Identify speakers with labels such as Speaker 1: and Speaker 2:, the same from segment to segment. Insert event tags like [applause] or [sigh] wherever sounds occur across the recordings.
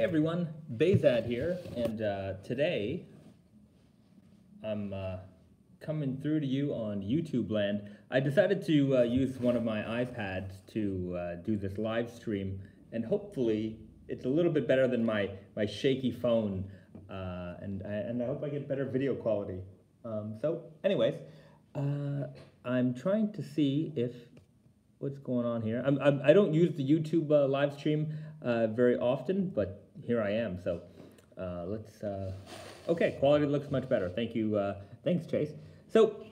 Speaker 1: Hey everyone, Bahzad here, and uh, today I'm uh, coming through to you on YouTube land. I decided to uh, use one of my iPads to uh, do this live stream, and hopefully it's a little bit better than my, my shaky phone, uh, and, I, and I hope I get better video quality. Um, so anyways, uh, I'm trying to see if what's going on here. I'm, I'm, I do not use the YouTube live stream uh, very often, but here I am. So uh, let's, uh, okay, quality looks much better. Thank you. Uh, thanks, Chase. So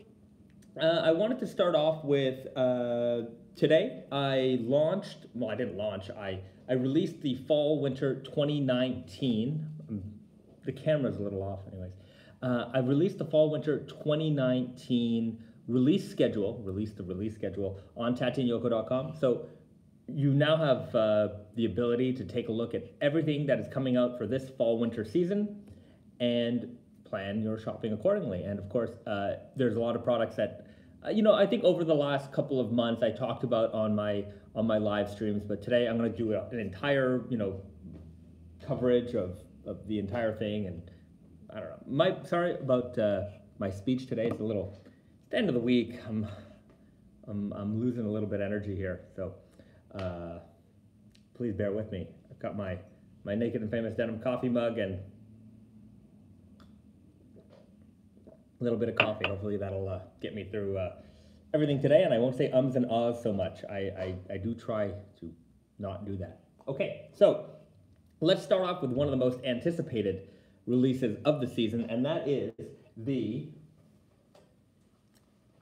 Speaker 1: uh, I wanted to start off with today I launched, well, I didn't launch, I, I released the fall winter 2019. Um, the camera's a little off anyways. I released the fall winter 2019 release schedule, release the release schedule on tateandyoko.com. So you now have uh, the ability to take a look at everything that is coming out for this fall winter season and plan your shopping accordingly. And of course, uh, there's a lot of products that uh, you know I think over the last couple of months I talked about on my on my live streams, but today I'm going to do an entire you know coverage of of the entire thing. And I don't know. My sorry about uh, my speech today. It's a little it's the end of the week. I'm, I'm, I'm losing a little bit of energy here. So uh, please bear with me. I've got my, my Naked and Famous Denim coffee mug and a little bit of coffee. Hopefully that'll uh, get me through uh, everything today. And I won't say ums and ahs so much. I, I, I do try to not do that. Okay, so let's start off with one of the most anticipated releases of the season, and that is the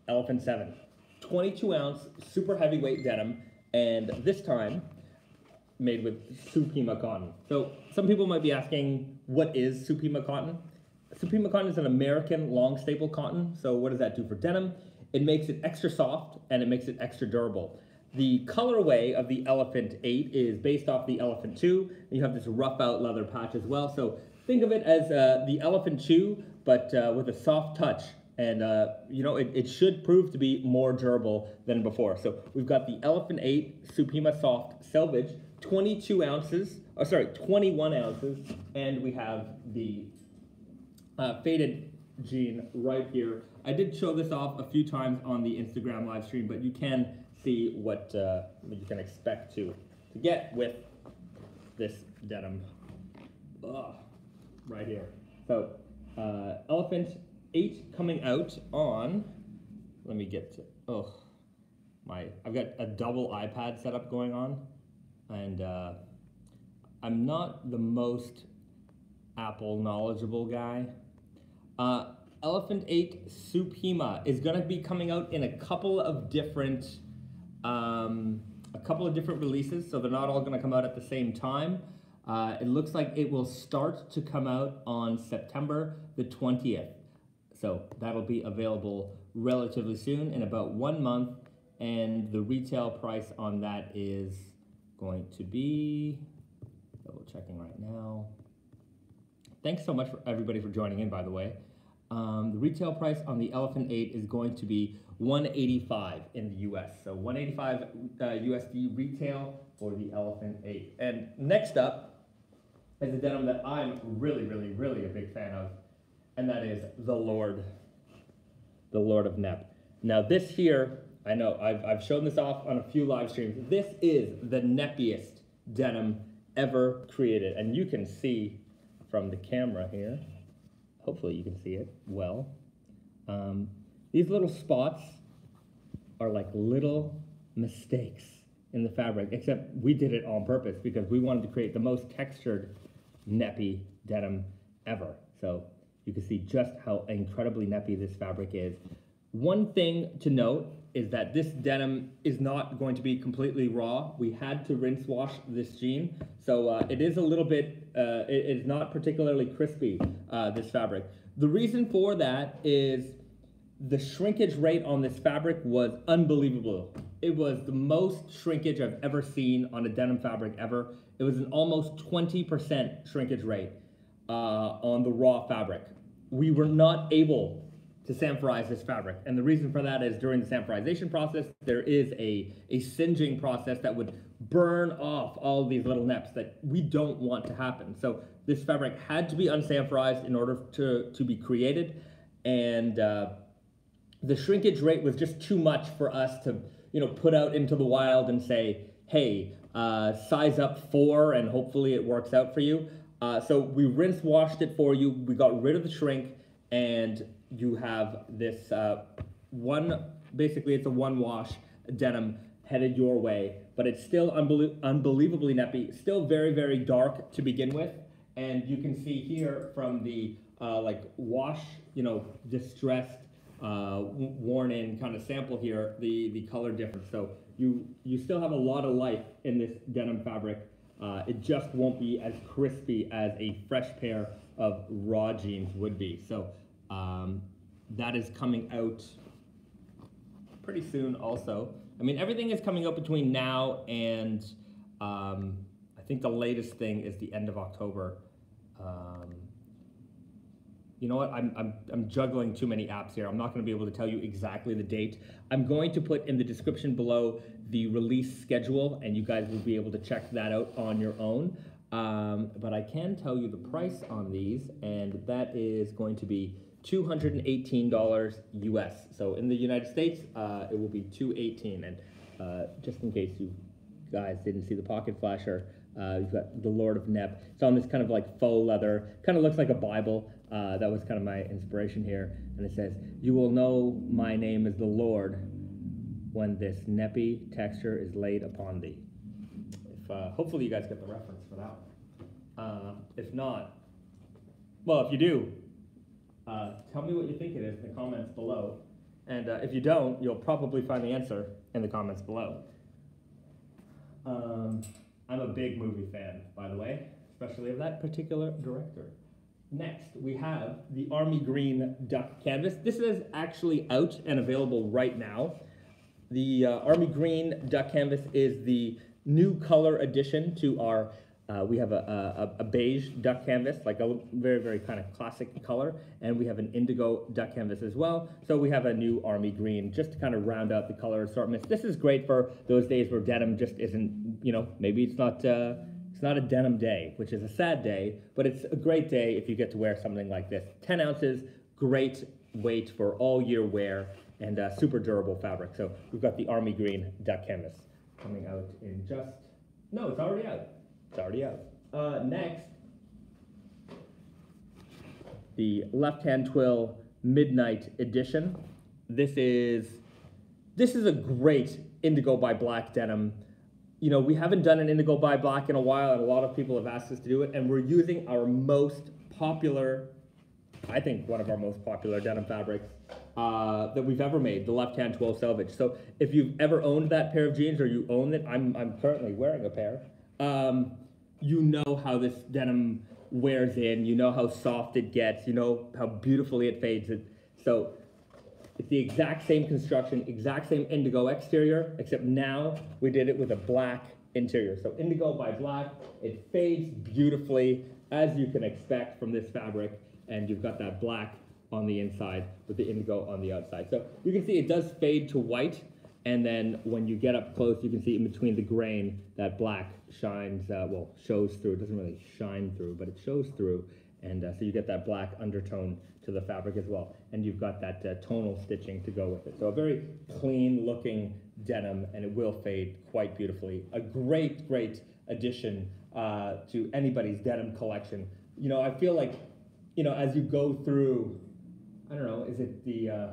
Speaker 1: Elephant 7. 22 ounce super heavyweight denim, and this time made with Supima cotton. So some people might be asking, what is Supima cotton? Supima cotton is an American long staple cotton. So what does that do for denim? It makes it extra soft and it makes it extra durable. The colorway of the Elephant 8 is based off the Elephant 2. And You have this rough out leather patch as well. So think of it as uh, the Elephant 2, but uh, with a soft touch and uh, you know it, it should prove to be more durable than before. So we've got the Elephant 8 Supima Soft Selvage, 22 ounces, oh sorry, 21 ounces, and we have the uh, faded jean right here. I did show this off a few times on the Instagram live stream, but you can see what, uh, you can expect to, to get with this denim Ugh, right here. So uh, Elephant 8 coming out on, let me get to, oh, my, I've got a double iPad setup going on, and uh, I'm not the most Apple knowledgeable guy. Uh, Elephant 8 Supima is going to be coming out in a couple of different um, a couple of different releases, so they're not all going to come out at the same time. Uh, it looks like it will start to come out on September the 20th. So that'll be available relatively soon in about one month. And the retail price on that is going to be, double checking right now. Thanks so much for everybody for joining in, by the way. Um, the retail price on the Elephant 8 is going to be 185 in the US. So 185 uh, USD retail for the Elephant 8. And next up is a denim that I'm really, really, really a big fan of and that is the Lord, the Lord of Nep. Now this here, I know, I've, I've shown this off on a few live streams. This is the neppiest denim ever created. And you can see from the camera here, hopefully you can see it well. Um, these little spots are like little mistakes in the fabric, except we did it on purpose because we wanted to create the most textured neppy denim ever. So you can see just how incredibly nappy this fabric is. One thing to note is that this denim is not going to be completely raw. We had to rinse wash this jean, so uh, it is a little bit, uh, it is not particularly crispy, uh, this fabric. The reason for that is the shrinkage rate on this fabric was unbelievable. It was the most shrinkage I've ever seen on a denim fabric ever. It was an almost 20% shrinkage rate uh, on the raw fabric we were not able to sanforize this fabric. And the reason for that is during the sanforization process, there is a, a singeing process that would burn off all these little neps that we don't want to happen. So this fabric had to be unsanforized in order to, to be created. And uh, the shrinkage rate was just too much for us to, you know, put out into the wild and say, hey, uh, size up four and hopefully it works out for you. Uh, so we rinse washed it for you. We got rid of the shrink and you have this uh, one, basically it's a one wash denim headed your way, but it's still unbelie unbelievably nappy, still very, very dark to begin with. And you can see here from the uh, like wash, you know, distressed, uh, worn in kind of sample here, the, the color difference. So you, you still have a lot of life in this denim fabric. Uh, it just won't be as crispy as a fresh pair of raw jeans would be. So um, that is coming out pretty soon also. I mean, everything is coming out between now and um, I think the latest thing is the end of October. Um, you know what? I'm, I'm, I'm juggling too many apps here. I'm not going to be able to tell you exactly the date. I'm going to put in the description below the release schedule, and you guys will be able to check that out on your own. Um, but I can tell you the price on these, and that is going to be $218 US. So in the United States, uh, it will be 218 And uh, just in case you guys didn't see the pocket flasher, uh, you've got the Lord of Nep. It's on this kind of like faux leather, kind of looks like a Bible. Uh, that was kind of my inspiration here. And it says, You will know my name is the Lord when this neppy texture is laid upon thee. If, uh, hopefully you guys get the reference for that. Uh, if not, well, if you do, uh, tell me what you think it is in the comments below. And uh, if you don't, you'll probably find the answer in the comments below. Um, I'm a big movie fan, by the way, especially of that particular director. Next, we have the Army Green Duck Canvas. This is actually out and available right now. The uh, Army Green Duck Canvas is the new color addition to our uh, we have a, a, a, beige duck canvas, like a very, very kind of classic color, and we have an indigo duck canvas as well. So we have a new army green just to kind of round out the color assortment. This is great for those days where denim just isn't, you know, maybe it's not, uh, it's not a denim day, which is a sad day, but it's a great day if you get to wear something like this. 10 ounces, great weight for all year wear, and uh, super durable fabric. So we've got the army green duck canvas coming out in just, no, it's already out. It's already out. Uh, next, the left-hand twill midnight edition. This is this is a great indigo by black denim. You know, we haven't done an indigo by black in a while, and a lot of people have asked us to do it, and we're using our most popular, I think one of our most popular denim fabrics uh, that we've ever made, the left-hand twill selvage. So if you've ever owned that pair of jeans or you own it, I'm, I'm currently wearing a pair. Um, you know how this denim wears in, you know how soft it gets, you know how beautifully it fades. So it's the exact same construction, exact same indigo exterior, except now we did it with a black interior. So indigo by black, it fades beautifully as you can expect from this fabric, and you've got that black on the inside with the indigo on the outside. So you can see it does fade to white, and then when you get up close, you can see in between the grain that black shines, uh, well, shows through. It doesn't really shine through, but it shows through. And uh, so you get that black undertone to the fabric as well. And you've got that uh, tonal stitching to go with it. So a very clean looking denim and it will fade quite beautifully. A great, great addition uh, to anybody's denim collection. You know, I feel like, you know, as you go through, I don't know, is it the, uh,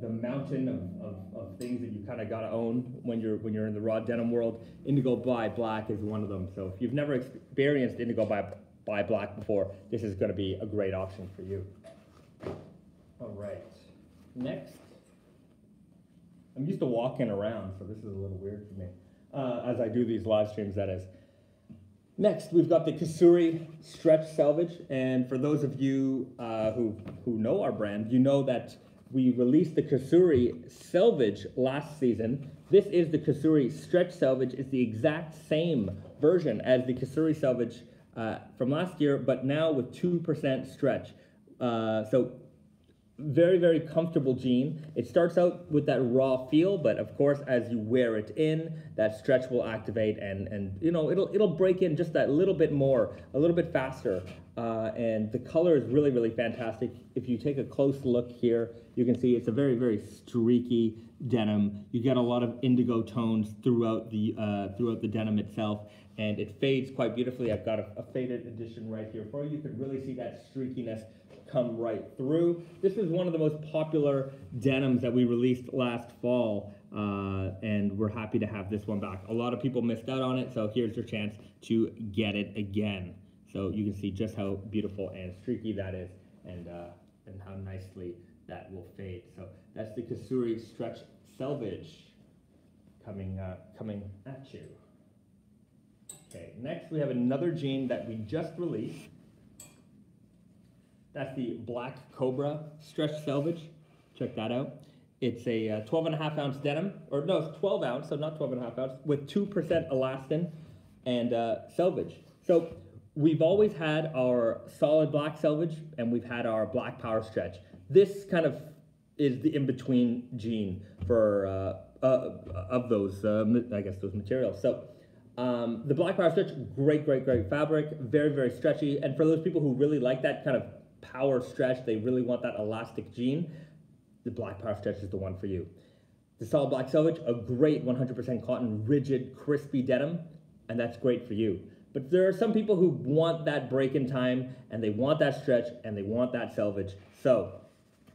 Speaker 1: the mountain of, of, of things that you kind of got to own when you're when you're in the raw denim world. Indigo by black is one of them. So if you've never experienced indigo by by black before, this is going to be a great option for you. All right, next. I'm used to walking around, so this is a little weird for me uh, as I do these live streams. That is. Next, we've got the Kasuri Stretch Selvage, and for those of you uh, who who know our brand, you know that we released the Kasuri Selvage last season. This is the Kasuri Stretch Selvage. It's the exact same version as the Kasuri Selvage uh, from last year, but now with 2% stretch. Uh, so very very comfortable jean. It starts out with that raw feel but of course as you wear it in that stretch will activate and and you know it'll it'll break in just that little bit more a little bit faster. Uh, and the color is really really fantastic. If you take a close look here you can see it's a very very streaky denim. You get a lot of indigo tones throughout the uh, throughout the denim itself and it fades quite beautifully. I've got a, a faded edition right here for you. You can really see that streakiness come right through. This was one of the most popular denims that we released last fall, uh, and we're happy to have this one back. A lot of people missed out on it, so here's your chance to get it again. So you can see just how beautiful and streaky that is, and, uh, and how nicely that will fade. So that's the Kasuri Stretch Selvage coming, uh, coming at you. Okay, next we have another jean that we just released. That's the Black Cobra Stretch Selvage. Check that out. It's a uh, 12 and a half ounce denim, or no, it's 12 ounce, so not 12 and a half ounce, with 2% elastin and uh, selvage. So we've always had our solid black selvage and we've had our black power stretch. This kind of is the in-between jean for uh, uh, of those, uh, I guess, those materials. So um, the black power stretch, great, great, great fabric, very, very stretchy. And for those people who really like that kind of power stretch, they really want that elastic jean, the black power stretch is the one for you. The solid black selvage, a great 100% cotton, rigid, crispy denim, and that's great for you. But there are some people who want that break in time, and they want that stretch, and they want that selvage. So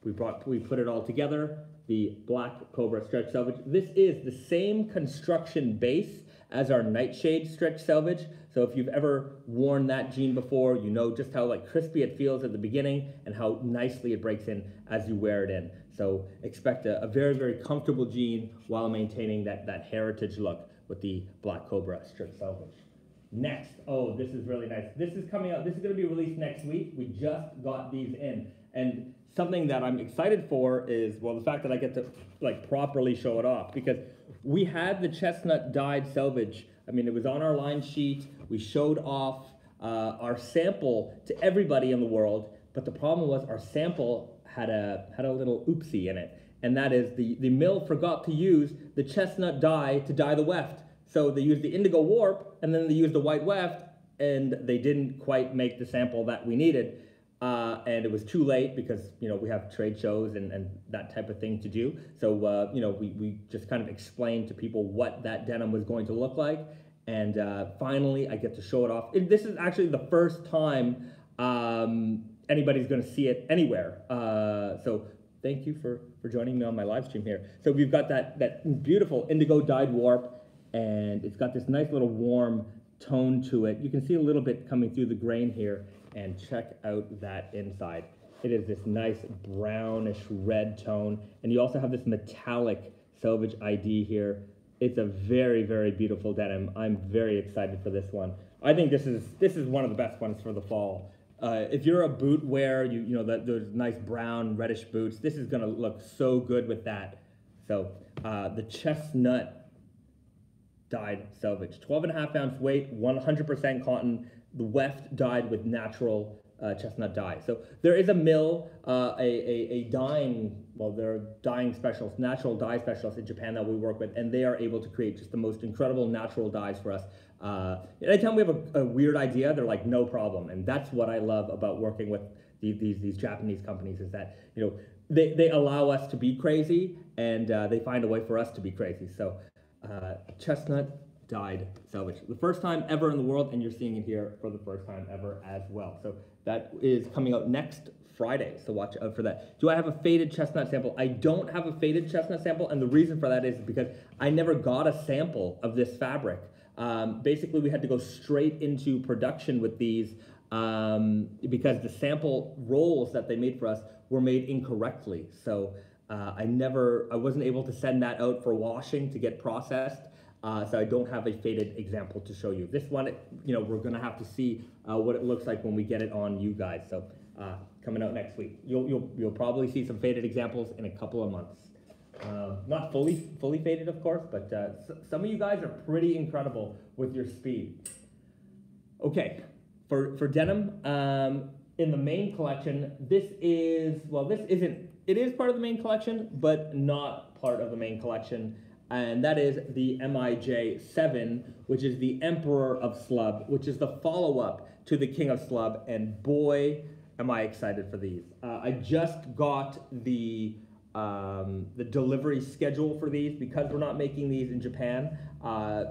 Speaker 1: we brought, we put it all together, the Black Cobra Stretch Selvage. This is the same construction base as our Nightshade Stretch Selvage, so if you've ever worn that jean before, you know just how like crispy it feels at the beginning and how nicely it breaks in as you wear it in. So expect a, a very, very comfortable jean while maintaining that, that heritage look with the Black Cobra Stretch Selvage. Next, oh, this is really nice. This is coming out, this is gonna be released next week. We just got these in. And something that I'm excited for is, well, the fact that I get to like properly show it off because we had the chestnut dyed selvage I mean, it was on our line sheet. We showed off uh, our sample to everybody in the world, but the problem was our sample had a had a little oopsie in it, and that is the the mill forgot to use the chestnut dye to dye the weft. So they used the indigo warp, and then they used the white weft, and they didn't quite make the sample that we needed. Uh, and it was too late because you know we have trade shows and, and that type of thing to do. So uh, you know we, we just kind of explained to people what that denim was going to look like, and uh, finally I get to show it off. It, this is actually the first time um, anybody's going to see it anywhere. Uh, so thank you for for joining me on my live stream here. So we've got that that beautiful indigo dyed warp, and it's got this nice little warm tone to it. You can see a little bit coming through the grain here and check out that inside. It is this nice brownish red tone. And you also have this metallic selvage ID here. It's a very, very beautiful denim. I'm very excited for this one. I think this is this is one of the best ones for the fall. Uh, if you're a boot wearer, you you know that those nice brown reddish boots, this is gonna look so good with that. So uh, the chestnut dyed selvage, 12 and a half ounce weight, 100% cotton, the weft dyed with natural uh, chestnut dye. So there is a mill, uh, a, a, a dyeing, well, there are dyeing specialists, natural dye specialists in Japan that we work with, and they are able to create just the most incredible natural dyes for us. Uh, anytime we have a, a, weird idea, they're like, no problem. And that's what I love about working with these, these, these Japanese companies is that, you know, they, they allow us to be crazy and uh, they find a way for us to be crazy. So uh, chestnut dyed selvage. The first time ever in the world, and you're seeing it here for the first time ever as well. So that is coming out next Friday, so watch out for that. Do I have a faded chestnut sample? I don't have a faded chestnut sample, and the reason for that is because I never got a sample of this fabric. Um, basically, we had to go straight into production with these um, because the sample rolls that they made for us were made incorrectly. So uh, I never, I wasn't able to send that out for washing to get processed. Uh, so I don't have a faded example to show you. This one, you know, we're gonna have to see uh, what it looks like when we get it on you guys. So uh, coming out next week. You'll, you'll, you'll probably see some faded examples in a couple of months. Uh, not fully fully faded, of course, but uh, some of you guys are pretty incredible with your speed. Okay, for, for denim, um, in the main collection, this is, well, this isn't it is part of the main collection, but not part of the main collection. And that is the MIJ7, which is the Emperor of Slub, which is the follow up to the King of Slub. And boy, am I excited for these. Uh, I just got the um, the delivery schedule for these because we're not making these in Japan. Uh,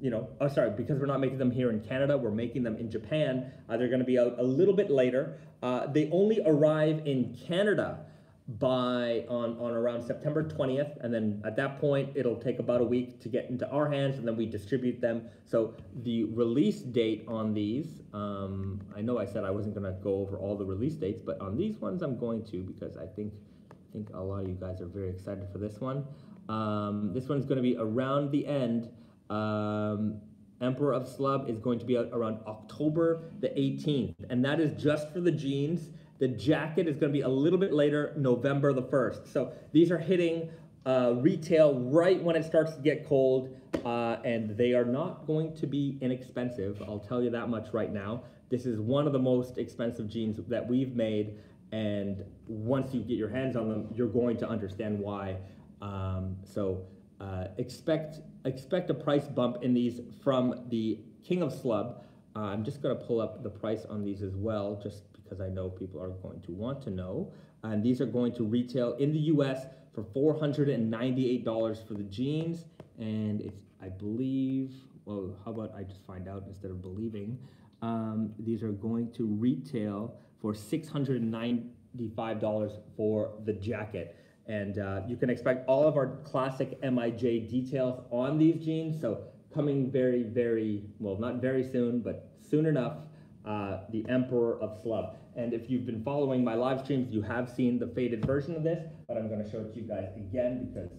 Speaker 1: you know, oh, sorry, because we're not making them here in Canada, we're making them in Japan. Uh, they're going to be out a little bit later. Uh, they only arrive in Canada by on, on around September 20th and then at that point it'll take about a week to get into our hands and then we distribute them. So the release date on these um, I know I said I wasn't to go over all the release dates but on these ones I'm going to because I think I think a lot of you guys are very excited for this one. Um, this one's going to be around the end. Um, Emperor of Slub is going to be around October the 18th and that is just for the jeans the jacket is going to be a little bit later, November the 1st. So these are hitting uh, retail right when it starts to get cold, uh, and they are not going to be inexpensive. I'll tell you that much right now. This is one of the most expensive jeans that we've made, and once you get your hands on them, you're going to understand why. Um, so uh, expect expect a price bump in these from the King of Slub. Uh, I'm just going to pull up the price on these as well, just because I know people are going to want to know. And these are going to retail in the US for $498 for the jeans. And it's, I believe, well, how about I just find out instead of believing? Um, these are going to retail for $695 for the jacket. And uh, you can expect all of our classic MIJ details on these jeans. So coming very, very, well, not very soon, but soon enough uh, the Emperor of Slub. And if you've been following my live streams, you have seen the faded version of this, but I'm gonna show it to you guys again because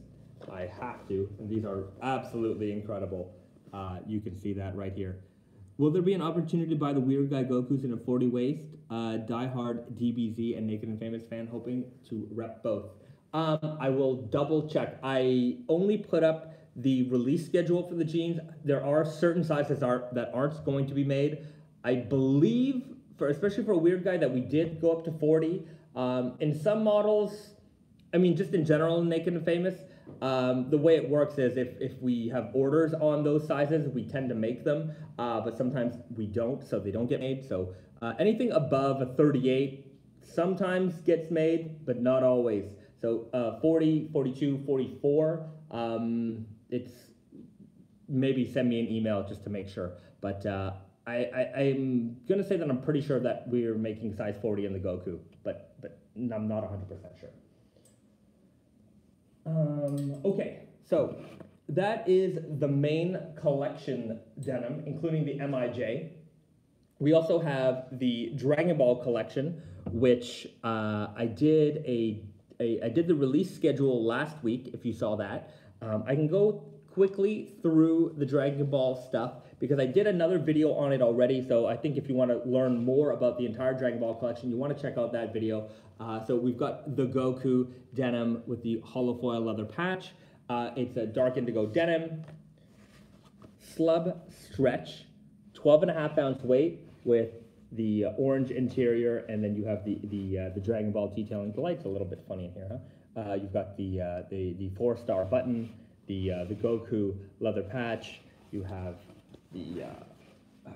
Speaker 1: I have to. And these are absolutely incredible. Uh, you can see that right here. Will there be an opportunity to buy the Weird Guy Gokus in a 40 waist? Uh, Die Hard, DBZ, and Naked and Famous fan hoping to rep both. Um, I will double check. I only put up the release schedule for the jeans. There are certain sizes are, that aren't going to be made. I believe, for especially for a weird guy, that we did go up to 40. Um, in some models, I mean, just in general, Naked and Famous, um, the way it works is if, if we have orders on those sizes, we tend to make them, uh, but sometimes we don't, so they don't get made. So uh, anything above a 38 sometimes gets made, but not always. So uh, 40, 42, 44, um, it's maybe send me an email just to make sure. But uh, I, I, am to say that I'm pretty sure that we're making size 40 in the Goku, but, but I'm not 100% sure. Um, okay, so that is the main collection denim, including the MIJ. We also have the Dragon Ball collection, which uh, I did a, a I did the release schedule last week. If you saw that, um, I can go quickly through the Dragon Ball stuff because I did another video on it already. So I think if you want to learn more about the entire Dragon Ball collection, you want to check out that video. Uh, so we've got the Goku denim with the holofoil leather patch. Uh, it's a dark indigo denim, slub stretch, 12 and a half ounce weight with the uh, orange interior, and then you have the the uh, the Dragon Ball detailing. The light's a little bit funny in here, huh? Uh, you've got the uh, the the four star button, the uh, the Goku leather patch. You have the uh,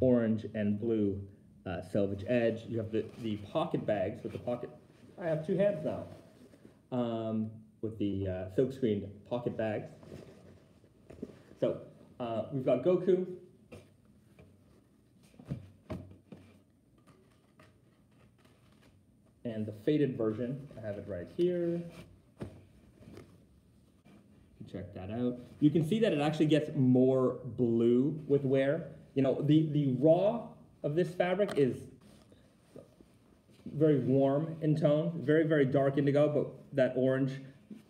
Speaker 1: orange and blue uh, selvage edge. You have the, the pocket bags with the pocket. I have two hands now. Um, with the uh, silk screened pocket bags. So uh, we've got Goku. And the faded version, I have it right here check that out. You can see that it actually gets more blue with wear. You know, the, the raw of this fabric is very warm in tone, very, very dark indigo, but that orange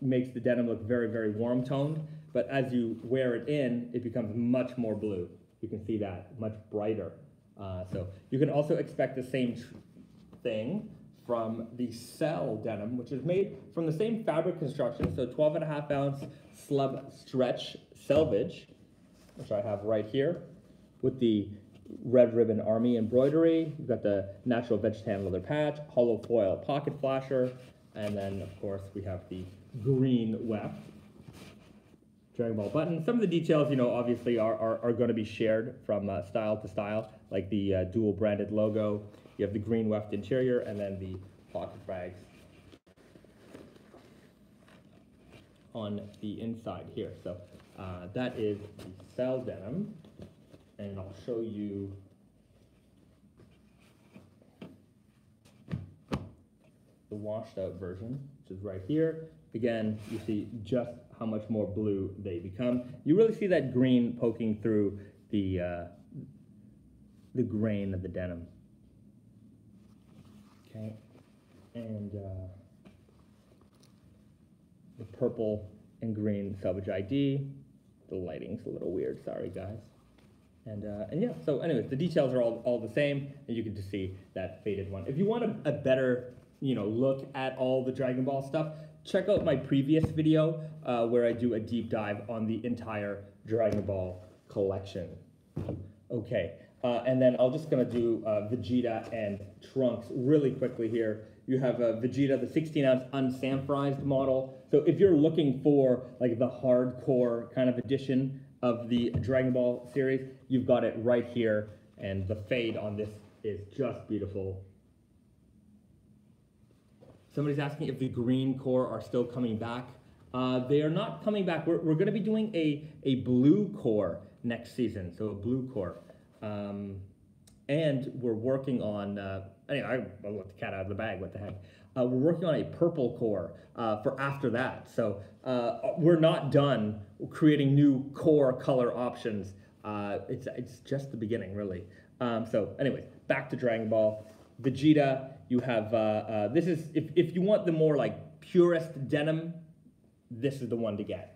Speaker 1: makes the denim look very, very warm toned. But as you wear it in, it becomes much more blue. You can see that, much brighter. Uh, so you can also expect the same thing from the Cell denim, which is made from the same fabric construction, so 12 and a half ounce slub stretch selvage, which I have right here, with the Red Ribbon Army embroidery. You've got the natural vegetan leather patch, holofoil pocket flasher, and then of course we have the green weft Dragon Ball button. Some of the details, you know, obviously are, are, are going to be shared from uh, style to style, like the uh, dual branded logo. You have the green weft interior and then the pocket frags on the inside here. So uh, that is the cell denim, and I'll show you the washed out version, which is right here. Again, you see just how much more blue they become. You really see that green poking through the, uh, the grain of the denim. Okay, and uh, purple and green selvage ID. The lighting's a little weird, sorry guys. And, uh, and yeah, so anyways, the details are all, all the same, and you can just see that faded one. If you want a, a better, you know, look at all the Dragon Ball stuff, check out my previous video uh, where I do a deep dive on the entire Dragon Ball collection. Okay, uh, and then I'm just gonna do uh, Vegeta and Trunks really quickly here. You have a Vegeta, the 16 ounce unsanforized model. So if you're looking for like the hardcore kind of edition of the Dragon Ball series, you've got it right here. And the fade on this is just beautiful. Somebody's asking if the green core are still coming back. Uh, they are not coming back. We're, we're going to be doing a, a blue core next season, so a blue core. Um, and we're working on, uh, anyway, I, I let the cat out of the bag, what the heck. Uh, we're working on a purple core uh, for after that. So uh, we're not done creating new core color options. Uh, it's, it's just the beginning, really. Um, so anyway, back to Dragon Ball. Vegeta, you have, uh, uh, this is, if, if you want the more like purest denim, this is the one to get.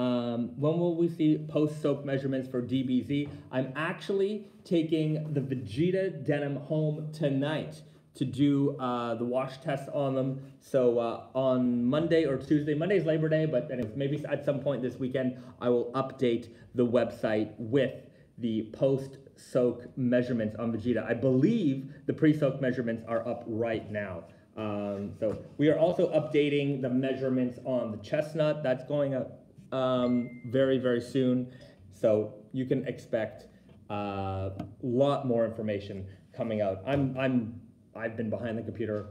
Speaker 1: Um, when will we see post-soak measurements for DBZ? I'm actually taking the Vegeta denim home tonight to do uh, the wash test on them. So uh, on Monday or Tuesday, Monday's Labor Day, but anyways, maybe at some point this weekend, I will update the website with the post-soak measurements on Vegeta. I believe the pre-soak measurements are up right now. Um, so we are also updating the measurements on the chestnut. That's going up um, very, very soon. So you can expect a uh, lot more information coming out. I'm, I'm, I've been behind the computer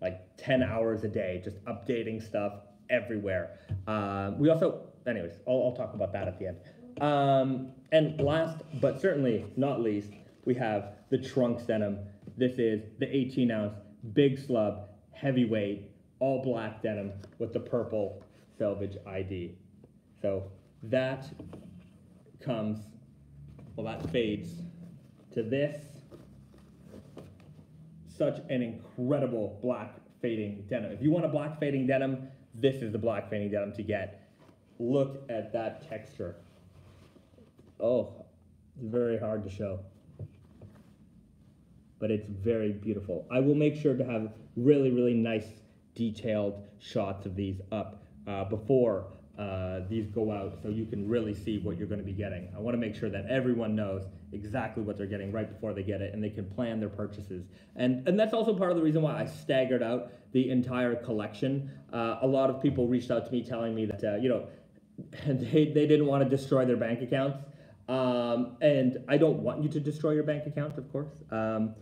Speaker 1: like 10 hours a day, just updating stuff everywhere. Uh, we also, anyways, I'll, I'll, talk about that at the end. Um, and last, but certainly not least, we have the trunks denim. This is the 18 ounce, big slub, heavyweight, all black denim with the purple selvage ID. So that comes, well, that fades to this. Such an incredible black fading denim. If you want a black fading denim, this is the black fading denim to get. Look at that texture. Oh, it's very hard to show. But it's very beautiful. I will make sure to have really, really nice detailed shots of these up uh, before uh, these go out so you can really see what you're going to be getting. I want to make sure that everyone knows exactly what they're getting right before they get it and they can plan their purchases. And, and that's also part of the reason why I staggered out the entire collection. Uh, a lot of people reached out to me telling me that, uh, you know, [laughs] they, they didn't want to destroy their bank accounts. Um, and I don't want you to destroy your bank account, of course. Um,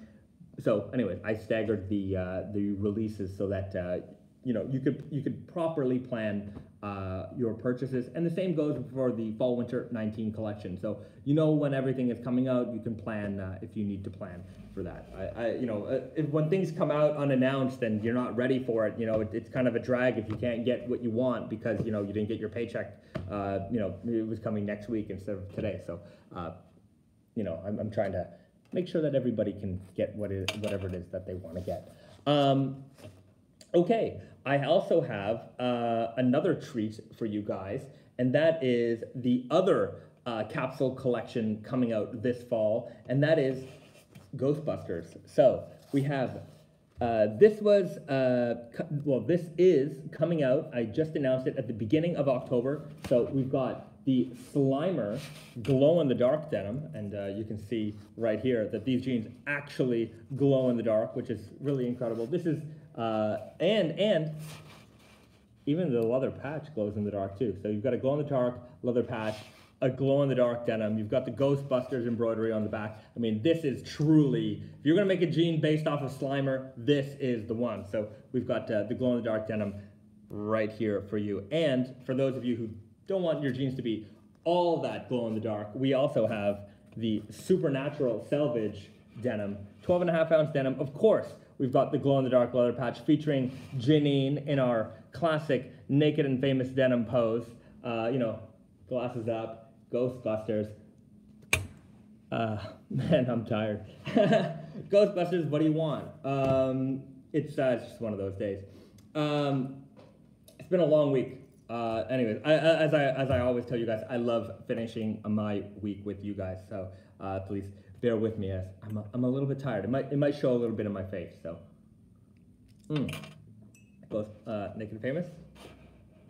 Speaker 1: so anyway, I staggered the uh, the releases so that uh, you know you could you could properly plan uh, your purchases. And the same goes for the fall winter 19 collection. So you know when everything is coming out you can plan uh, if you need to plan for that. I, I you know uh, if, when things come out unannounced and you're not ready for it you know it, it's kind of a drag if you can't get what you want because you know you didn't get your paycheck uh, you know it was coming next week instead of today. So uh, you know I'm, I'm trying to make sure that everybody can get what it, whatever it is that they want to get. Um, okay I also have uh, another treat for you guys, and that is the other uh, capsule collection coming out this fall, and that is Ghostbusters. So we have Uh, this was, uh, well, this is coming out. I just announced it at the beginning of October. So we've got the Slimer glow in the dark denim, and uh, you can see right here that these jeans actually glow in the dark, which is really incredible. This is, uh, and, and even the leather patch glows in the dark too. So you've got a glow in the dark leather patch, a glow in the dark denim. You've got the Ghostbusters embroidery on the back. I mean, this is truly, if you're gonna make a jean based off of Slimer, this is the one. So we've got uh, the glow in the dark denim right here for you. And for those of you who don't want your jeans to be all that glow in the dark, we also have the Supernatural Selvage denim, 12 and a half ounce denim. Of course, we've got the glow in the dark leather patch featuring Janine in our classic naked and famous denim pose. Uh, you know, glasses up, Ghostbusters. Uh, [laughs] man, I'm tired. [laughs] Ghostbusters, what do you want? Um, it's, uh, it's just one of those days. Um, it's been a long week. Uh, anyways, I, as I as I always tell you guys, I love finishing my week with you guys. So uh, please bear with me as I'm a, I'm a little bit tired. It might it might show a little bit in my face. So, mm. both uh, naked and famous,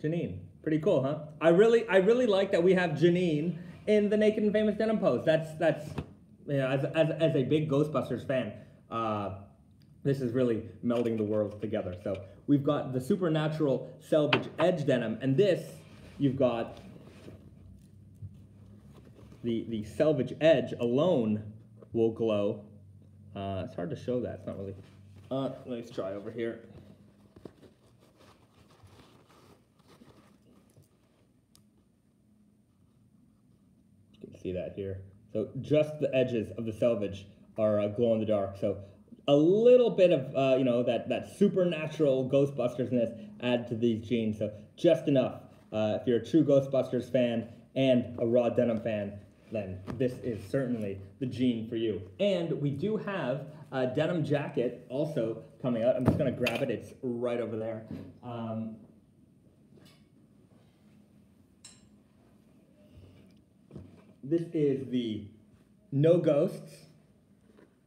Speaker 1: Janine, pretty cool, huh? I really I really like that we have Janine in the naked and famous denim pose. That's that's you know, as as as a big Ghostbusters fan. Uh, this is really melding the worlds together. So we've got the supernatural selvage edge denim, and this you've got the the selvage edge alone will glow. Uh, it's hard to show that. It's not really. Uh, let's try over here. You can see that here. So just the edges of the selvage are uh, glow in the dark. So a little bit of uh, you know that that supernatural Ghostbustersness add to these jeans. So just enough. Uh, if you're a true Ghostbusters fan and a raw denim fan, then this is certainly the jean for you. And we do have a denim jacket also coming out. I'm just gonna grab it. It's right over there. Um, this is the No Ghosts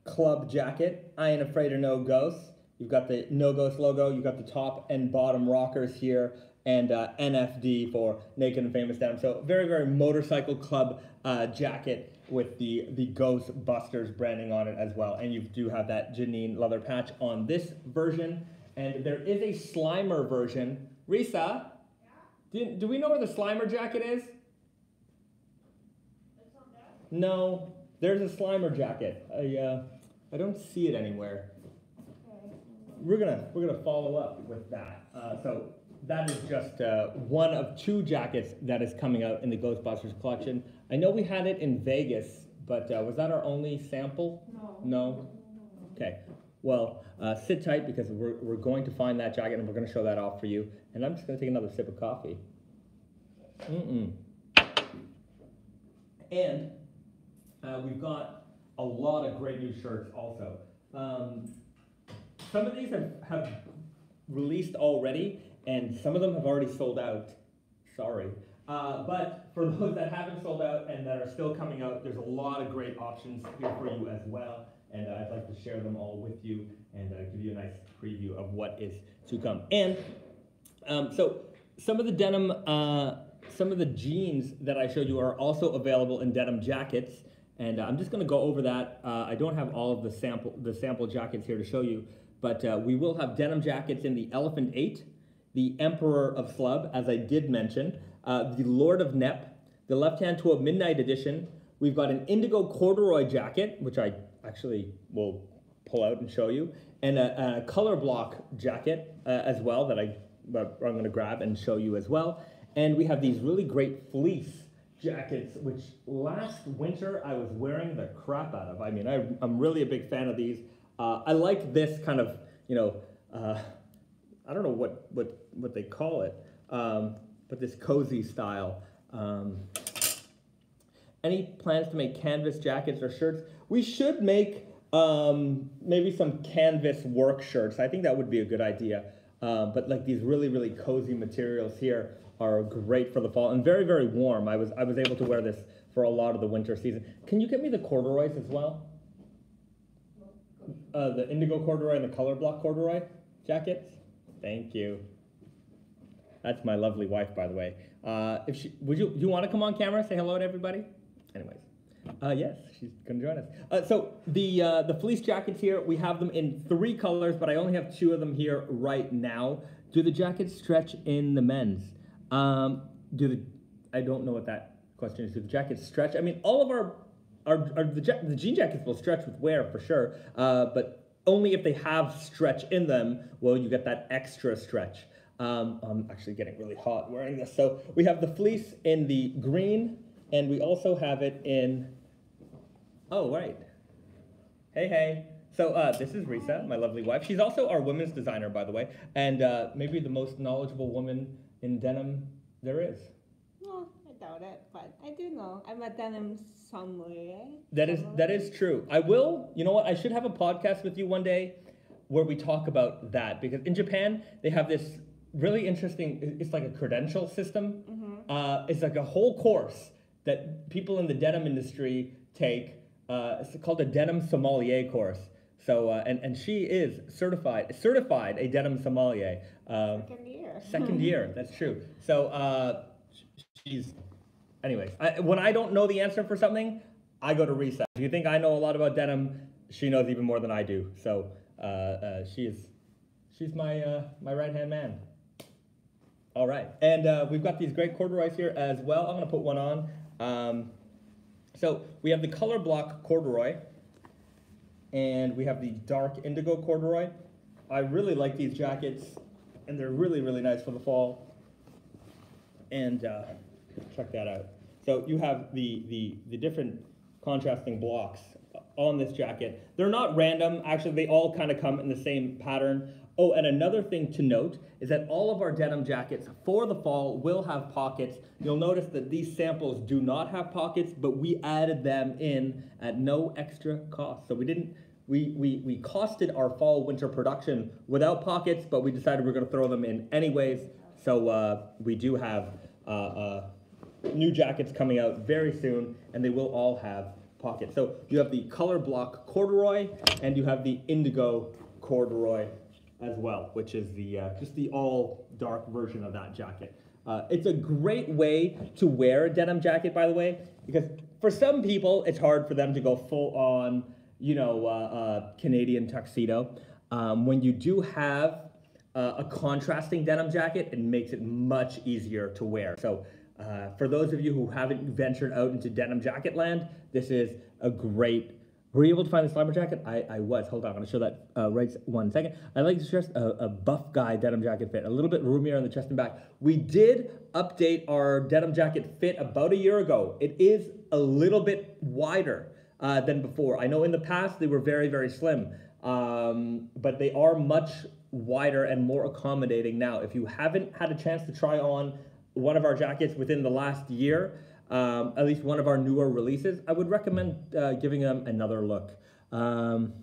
Speaker 1: club jacket. I ain't afraid of no ghosts. You've got the No Ghost logo. You've got the top and bottom rockers here, and uh, NFD for Naked and Famous Denim. So very, very motorcycle club uh, jacket with the the Ghostbusters branding on it as well. And you do have that Janine leather patch on this version. And there is a Slimer version. Risa, do, do we know where the Slimer jacket is? No, there's a Slimer jacket. I uh, I don't see it anywhere. We're gonna we're gonna follow up with that. Uh, so that is just uh, one of two jackets that is coming out in the Ghostbusters collection. I know we had it in Vegas, but uh, was that our only sample?
Speaker 2: No.
Speaker 1: No. Okay. Well, uh, sit tight because we're we're going to find that jacket and we're gonna show that off for you. And I'm just gonna take another sip of coffee. Mm-mm. And uh, we've got a lot of great new shirts also. Um, some of these have, have released already, and some of them have already sold out. Sorry. Uh, but for [laughs] those that haven't sold out and that are still coming out, there's a lot of great options here for you as well. And I'd like to share them all with you and uh, give you a nice preview of what is to come. And um, so some of the denim, uh, some of the jeans that I showed you are also available in denim jackets. And uh, I'm just going to go over that. Uh, I don't have all of the sample the sample jackets here to show you, but uh, we will have denim jackets in the Elephant 8, the Emperor of Slub, as I did mention, uh, the Lord of Nep, the Left Hand a Midnight Edition. We've got an indigo corduroy jacket, which I actually will pull out and show you, and a, a color block jacket uh, as well that I I'm going to grab and show you as well. And we have these really great fleece jackets, which last winter I was wearing the crap out of. I mean, I, I'm really a big fan of these. Uh, I like this kind of, you know, uh, I don't know what, what, what they call it, um, but this cozy style. Um, any plans to make canvas jackets or shirts? We should make um, maybe some canvas work shirts. I think that would be a good idea. Uh, but like these really, really cozy materials here are great for the fall and very, very warm. I was, I was able to wear this for a lot of the winter season. Can you get me the corduroys as well? uh, the indigo corduroy and the color block corduroy jackets? Thank you. That's my lovely wife, by the way. Uh, if she would you you want to come on camera say hello to everybody? Anyways, uh, yes, she's gonna join us. Uh, so the uh, the fleece jackets here, we have them in three colors, but I only have two of them here right now. Do the jackets stretch in the men's? Um, do the I don't know what that question is. Do the jackets stretch? I mean, all of our our, our the, the jean jackets will stretch with wear for sure, uh, but only if they have stretch in them will you get that extra stretch. Um, I'm actually getting really hot wearing this. So we have the fleece in the green, and we also have it in. Oh right. Hey hey. So uh, this is Risa, my lovely wife. She's also our women's designer, by the way, and uh, maybe the most knowledgeable woman in denim there is.
Speaker 2: No, I doubt it, but I do know. I'm a denim sommelier.
Speaker 1: That is
Speaker 2: Sommelier?
Speaker 1: that is true. I will. You know what? I should have a podcast with you one day where we talk about that because in Japan they have this really interesting. It's like a credential system. Uh, it's like a whole course that people in the denim industry take. Uh, it's called a denim sommelier course. So uh, and and she is certified certified a denim sommelier. Um,
Speaker 2: Second year.
Speaker 1: Second year, that's true. So uh, she's, anyways, I, when I don't know the answer for something, I go to Risa. If you think I know a lot about denim, she knows even more than I do. So uh, uh, she is, she's my uh, my right hand man. All right, and uh, we've got these great corduroys here as well. I'm gonna put one on. Um, so we have the color block corduroy, and we have the dark indigo corduroy. I really like these jackets, and they're really, really nice for the fall. And uh, check that out. So you have the, the, the different contrasting blocks on this jacket. They're not random. Actually, they all kind of come in the same pattern. Oh, and another thing to note is that all of our denim jackets for the fall will have pockets. You'll notice that these samples do not have pockets, but we added them in at no extra cost. So we didn't, we, we, we costed our fall winter production without pockets, but we decided we are going to throw them in anyways. So uh, we do have uh, uh, new jackets coming out very soon, and they will all have pockets. So you have the color block corduroy, and you have the indigo corduroy as well, which is the uh, just the all dark version of that jacket. Uh, it's a great way to wear a denim jacket, by the way, because for some people it's hard for them to go full on, you know, uh, uh, Canadian tuxedo. Um, when you do have uh, a contrasting denim jacket, it makes it much easier to wear. So, uh, for those of you who haven't ventured out into denim jacket land, this is a great. Were you able to find the Slimer jacket? I, I was. Hold on, I'm gonna show that uh, right one second. I like to stress a, a buff guy denim jacket fit, a little bit roomier on the chest and back. We did update our denim jacket fit about a year ago. It is a little bit wider uh, than before. I know in the past they were very, very slim, um, but they are much wider and more accommodating now. If you haven't had a chance to try on one of our jackets within the last year, um, at least one of our newer releases, I would recommend uh, giving them another look. Um,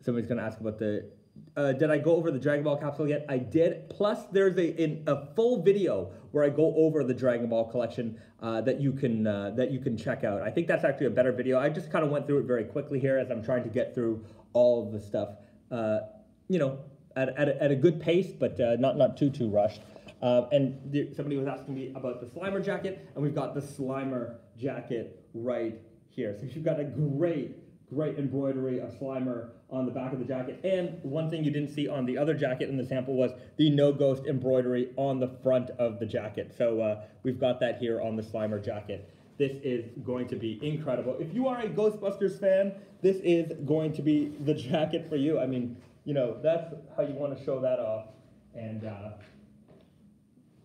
Speaker 1: somebody's going to ask about the. Uh, did I go over the Dragon Ball capsule yet? I did. Plus, there's a in a full video where I go over the Dragon Ball collection uh, that you can uh, that you can check out. I think that's actually a better video. I just kind of went through it very quickly here as I'm trying to get through all of the stuff. Uh, you know, at, at, a, at a good pace, but uh, not not too too rushed. Uh, and the, somebody was asking me about the Slimer jacket, and we've got the Slimer jacket right here. So you've got a great, great embroidery of Slimer on the back of the jacket. And one thing you didn't see on the other jacket in the sample was the No Ghost embroidery on the front of the jacket. So uh, we've got that here on the Slimer jacket. This is going to be incredible. If you are a Ghostbusters fan, this is going to be the [laughs] jacket for you. I mean, you know, that's how you want to show that off. And uh,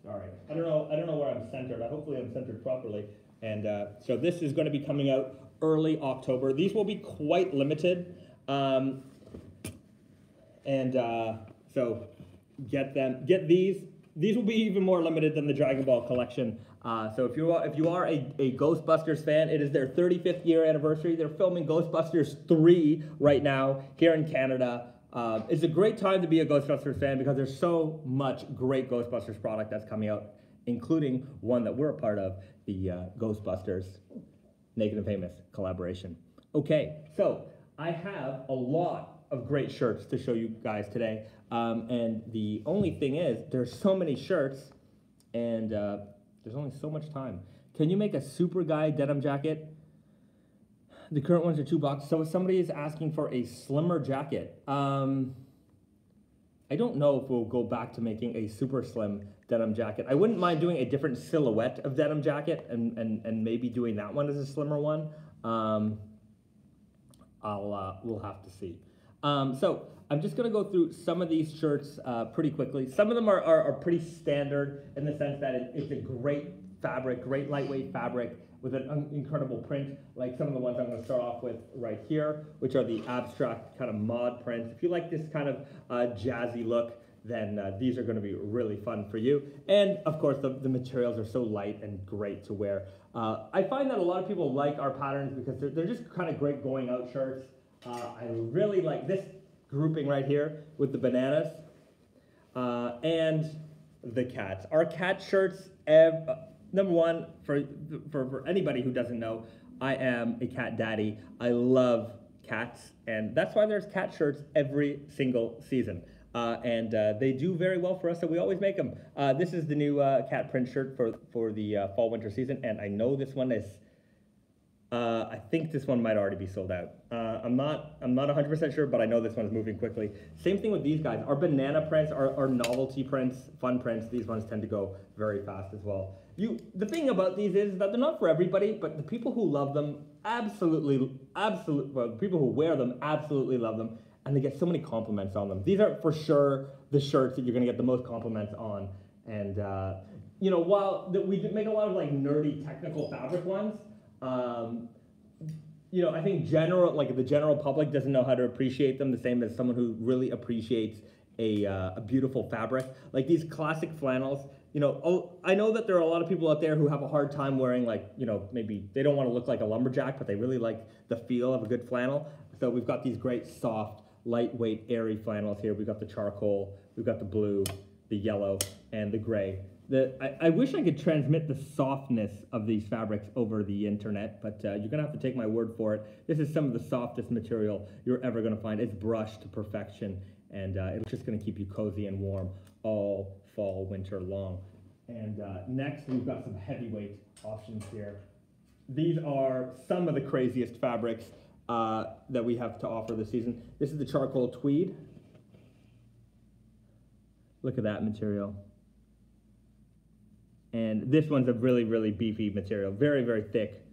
Speaker 1: Sorry, I don't know. I don't know where I'm centered. I hopefully I'm centered properly. And uh, so this is going to be coming out early October. These will be quite limited, um, and uh, so get them. Get these. These will be even more limited than the Dragon Ball collection. Uh, so if you are if you are a, a Ghostbusters fan, it is their 35th year anniversary. They're filming Ghostbusters 3 right now here in Canada. Uh, it's a great time to be a Ghostbusters fan because there's so much great Ghostbusters product that's coming out, including one that we're a part of, the uh, Ghostbusters Naked and Famous collaboration. Okay, so I have a lot of great shirts to show you guys today. Um, and the only thing is, there's so many shirts, and uh, there's only so much time. Can you make a super guy denim jacket? The current ones are two bucks. So if somebody is asking for a slimmer jacket, um, I don't know if we'll go back to making a super slim denim jacket. I wouldn't mind doing a different silhouette of denim jacket and, and, and maybe doing that one as a slimmer one. Um, I'll, uh, we'll have to see. Um, so I'm just gonna go through some of these shirts uh, pretty quickly. Some of them are, are, are pretty standard in the sense that it, it's a great fabric, great lightweight fabric with an incredible print, like some of the ones I'm going to start off with right here, which are the abstract kind of mod prints. If you like this kind of uh, jazzy look, then uh, these are going to be really fun for you. And of course, the, the materials are so light and great to wear. Uh, I find that a lot of people like our patterns because they're, they're just kind of great going out shirts. Uh, I really like this grouping right here with the bananas uh, and the cats. Our cat shirts, number one, for, for, for anybody who doesn't know, I am a cat daddy. I love cats, and that's why there's cat shirts every single season. Uh, and uh, they do very well for us, so we always make them. Uh, this is the new uh, cat print shirt for, for the uh, fall winter season, and I know this one is uh, I think this one might already be sold out. I'm not I'm not 100% sure, but I know this one's moving quickly. Same thing with these guys. Our banana prints, our, our novelty prints, fun prints, these ones tend to go very fast as well. You The thing about these is that they're not for everybody, but the people who love them absolutely, absolutely, well, people who wear them absolutely love them, and they get so many compliments on them. These are for sure the shirts that you're gonna get the most compliments on. And, uh, you know, while the, we make a lot of like nerdy technical fabric ones, um, you know, I think general, like the general public doesn't know how to appreciate them the same as someone who really appreciates a, uh, a beautiful fabric. Like these classic flannels, you know, oh, I know that there are a lot of people out there who have a hard time wearing like, you know, maybe they don't want to look like a lumberjack, but they really like the feel of a good flannel. So we've got these great soft, lightweight, airy flannels here. We've got the charcoal, we've got the blue, the yellow, and the gray the, I, I, wish I could transmit the softness of these fabrics over the internet, but uh, you're gonna have to take my word for it. This is some of the softest material you're ever gonna find. It's brushed to perfection, and uh, it's just gonna keep you cozy and warm all fall, winter long. And uh, next, we've got some heavyweight options here. These are some of the craziest fabrics uh, that we have to offer this season. This is the charcoal tweed. Look at that material. And this one's a really, really beefy material, very, very thick.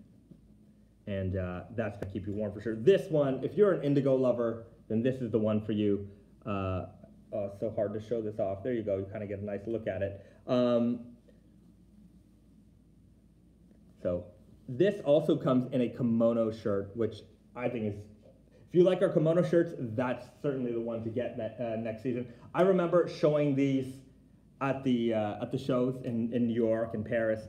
Speaker 1: And uh, that's gonna keep you warm for sure. This one, if you're an indigo lover, then this is the one for you. Uh, oh, so hard to show this off. There you go, you kind of get a nice look at it. Um, so this also comes in a kimono shirt, which I think is, if you like our kimono shirts, that's certainly the one to get that, uh, next season. I remember showing these at the uh, at the shows in, in New York and Paris,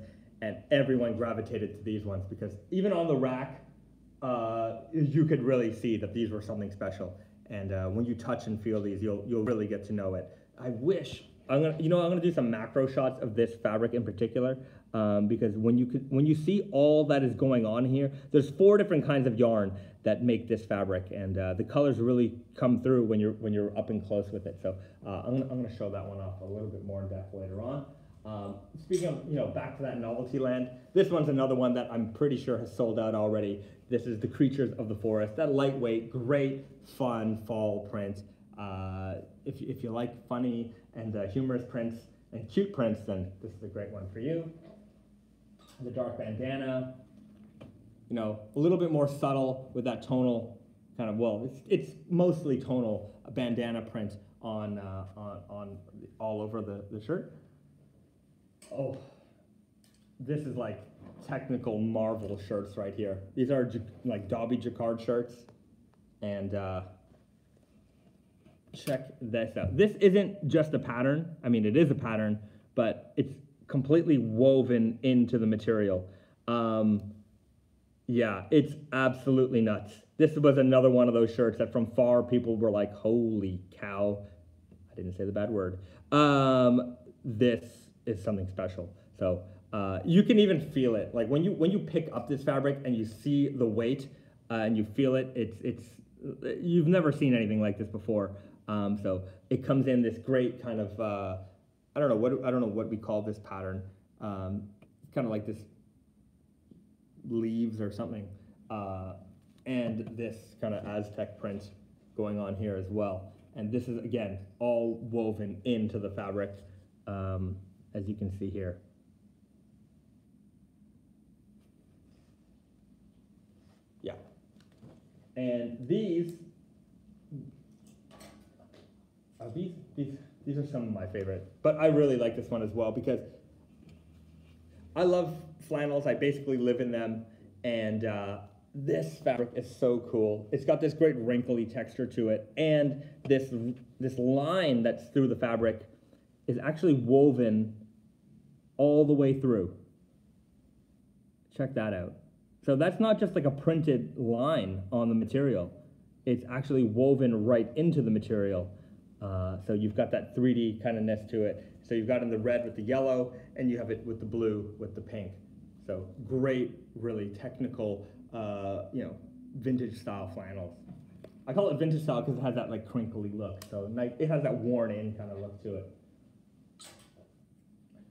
Speaker 1: and everyone gravitated to these ones because even on the rack, uh, you could really see that these were something special. And uh, when you touch and feel these, you'll you'll really get to know it. I wish I'm gonna you know I'm gonna do some macro shots of this fabric in particular um, because when you could, when you see all that is going on here, there's four different kinds of yarn that make this fabric, and uh, the colors really come through when you're when you're up and close with it. So uh, I'm gonna I'm gonna show that one off a little bit more in depth later on. Um, speaking of, you know, back to that novelty land, this one's another one that I'm pretty sure has sold out already. This is the Creatures of the Forest, that lightweight, great, fun fall print. Uh, if, if you like funny and uh, humorous prints and cute prints, then this is a great one for you the dark bandana, you know, a little bit more subtle with that tonal kind of, well, it's, it's mostly tonal bandana print on, uh, on, on all over the, the shirt. Oh, this is like technical Marvel shirts right here. These are like Dobby Jacquard shirts. And uh, check this out. This isn't just a pattern. I mean, it is a pattern, but it's completely woven into the material. Um, yeah, it's absolutely nuts. This was another one of those shirts that from far people were like, holy cow. I didn't say the bad word. Um, this is something special. So uh, you can even feel it. Like when you when you pick up this fabric and you see the weight uh, and you feel it, it's it's you've never seen anything like this before. Um, so it comes in this great kind of uh, I don't know what I don't know what we call this pattern. Um, kind of like this leaves or something, uh, and this kind of Aztec print going on here as well. And this is again all woven into the fabric, um, as you can see here. Yeah. And these uh, these these these are some of my favorite, but I really like this one as well because I love flannels. I basically live in them, and uh, this fabric is so cool. It's got this great wrinkly texture to it, and this this line that's through the fabric is actually woven all the way through. Check that out. So that's not just like a printed line on the material. It's actually woven right into the material. Uh, so you've got that 3D kind of ness to it. So you've got in the red with the yellow, and you have it with the blue with the pink. So great, really technical, uh, you know, vintage style flannels. I call it vintage style because it has that like crinkly look. So it has that worn in kind of look to it.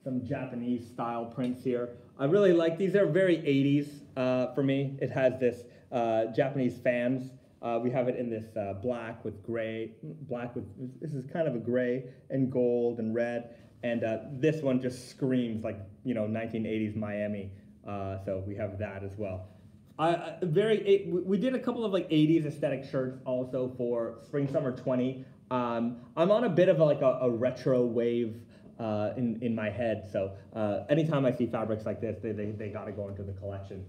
Speaker 1: Some Japanese style prints here. I really like these. They're very 80s uh, for me. It has this uh, Japanese fans uh, we have it in this uh, black with gray, black with, this is kind of a gray and gold and red. And uh, this one just screams like, you know, 1980s Miami. Uh, so we have that as well. I, very, we did a couple of like 80s aesthetic shirts also for spring summer 20. Um, I'm on a bit of a, like a, a retro wave uh, in, in my head. So uh, anytime I see fabrics like this, they, they, they got to go into the collection.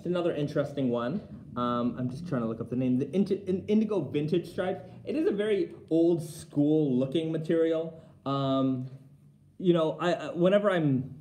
Speaker 1: It's another interesting one. Um, I'm just trying to look up the name. The Indigo Vintage Stripes. It is a very old school looking material. Um, you know, I, whenever I'm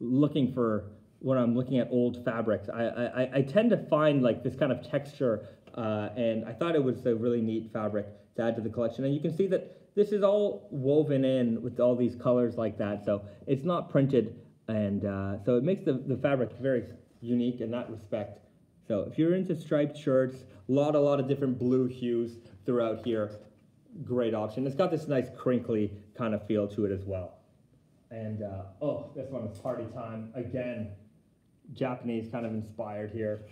Speaker 1: looking for when I'm looking at old fabrics, I, I, I tend to find like this kind of texture, uh, and I thought it was a really neat fabric to add to the collection. And you can see that this is all woven in with all these colors like that, so it's not printed, and uh, so it makes the, the fabric very unique in that respect. So if you're into striped shirts, a lot, a lot of different blue hues throughout here, great option. It's got this nice crinkly kind of feel to it as well. And uh, oh, this one is party time. Again, Japanese kind of inspired here.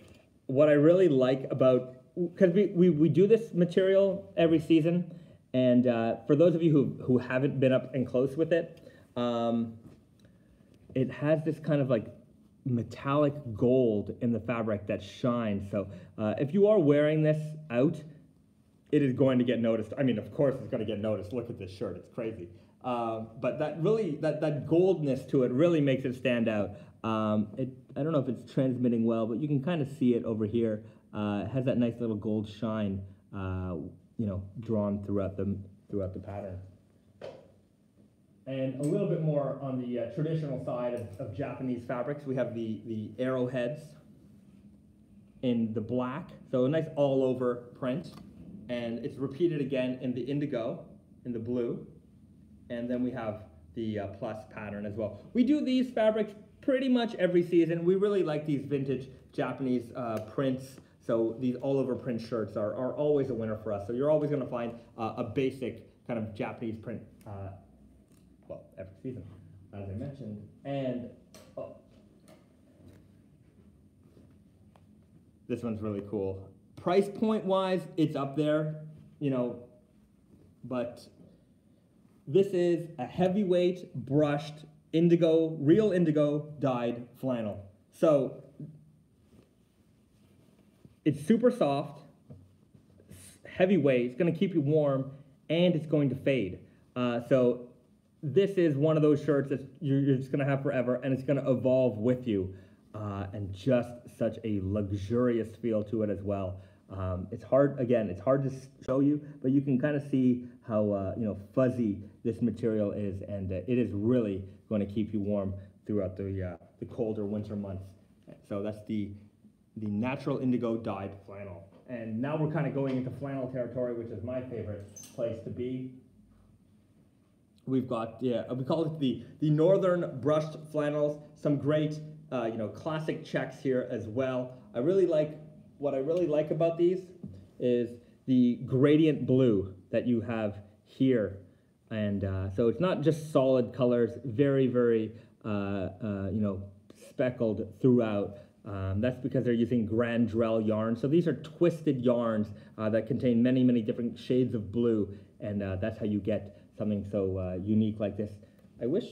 Speaker 1: What I really like about, because we, we, we do this material every season, and uh, for those of you who, who haven't been up and close with it, um, it has this kind of like metallic gold in the fabric that shines. So uh, if you are wearing this out, it is going to get noticed. I mean, of course it's going to get noticed. Look at this shirt, it's crazy. Um, but that really, that, that goldness to it really makes it stand out. Um, it, I don't know if it's transmitting well, but you can kind of see it over here. Uh, it has that nice little gold shine, uh, you know, drawn throughout the, throughout the pattern and a little bit more on the uh, traditional side of, of, Japanese fabrics. We have the, the arrowheads in the black, so a nice all over print. And it's repeated again in the indigo, in the blue. And then we have the uh, plus pattern as well. We do these fabrics pretty much every season. We really like these vintage Japanese uh, prints. So these all over print shirts are, are always a winner for us. So you're always gonna find uh, a basic kind of Japanese print uh, well, every season, as I mentioned. And oh, this one's really cool. Price point wise, it's up there, you know, but this is a heavyweight brushed indigo, real indigo dyed flannel. So it's super soft, heavyweight, it's gonna keep you warm, and it's going to fade. Uh, so this is one of those shirts that you're, just gonna have forever and it's gonna evolve with you. Uh, and just such a luxurious feel to it as well. Um, it's hard, again, it's hard to show you, but you can kind of see how, uh, you know, fuzzy this material is and uh, it is really going to keep you warm throughout the, uh, the colder winter months. So that's the, the natural indigo dyed flannel. And now we're kind of going into flannel territory, which is my favorite place to be. We've got, yeah, we call it the, the Northern Brushed Flannels. Some great, uh, you know, classic checks here as well. I really like what I really like about these is the gradient blue that you have here. And uh, so it's not just solid colors, very, very, uh, uh, you know, speckled throughout. Um, that's because they're using Grandrelle yarn. So these are twisted yarns uh, that contain many, many different shades of blue. And uh, that's how you get something so uh, unique like this. I wish,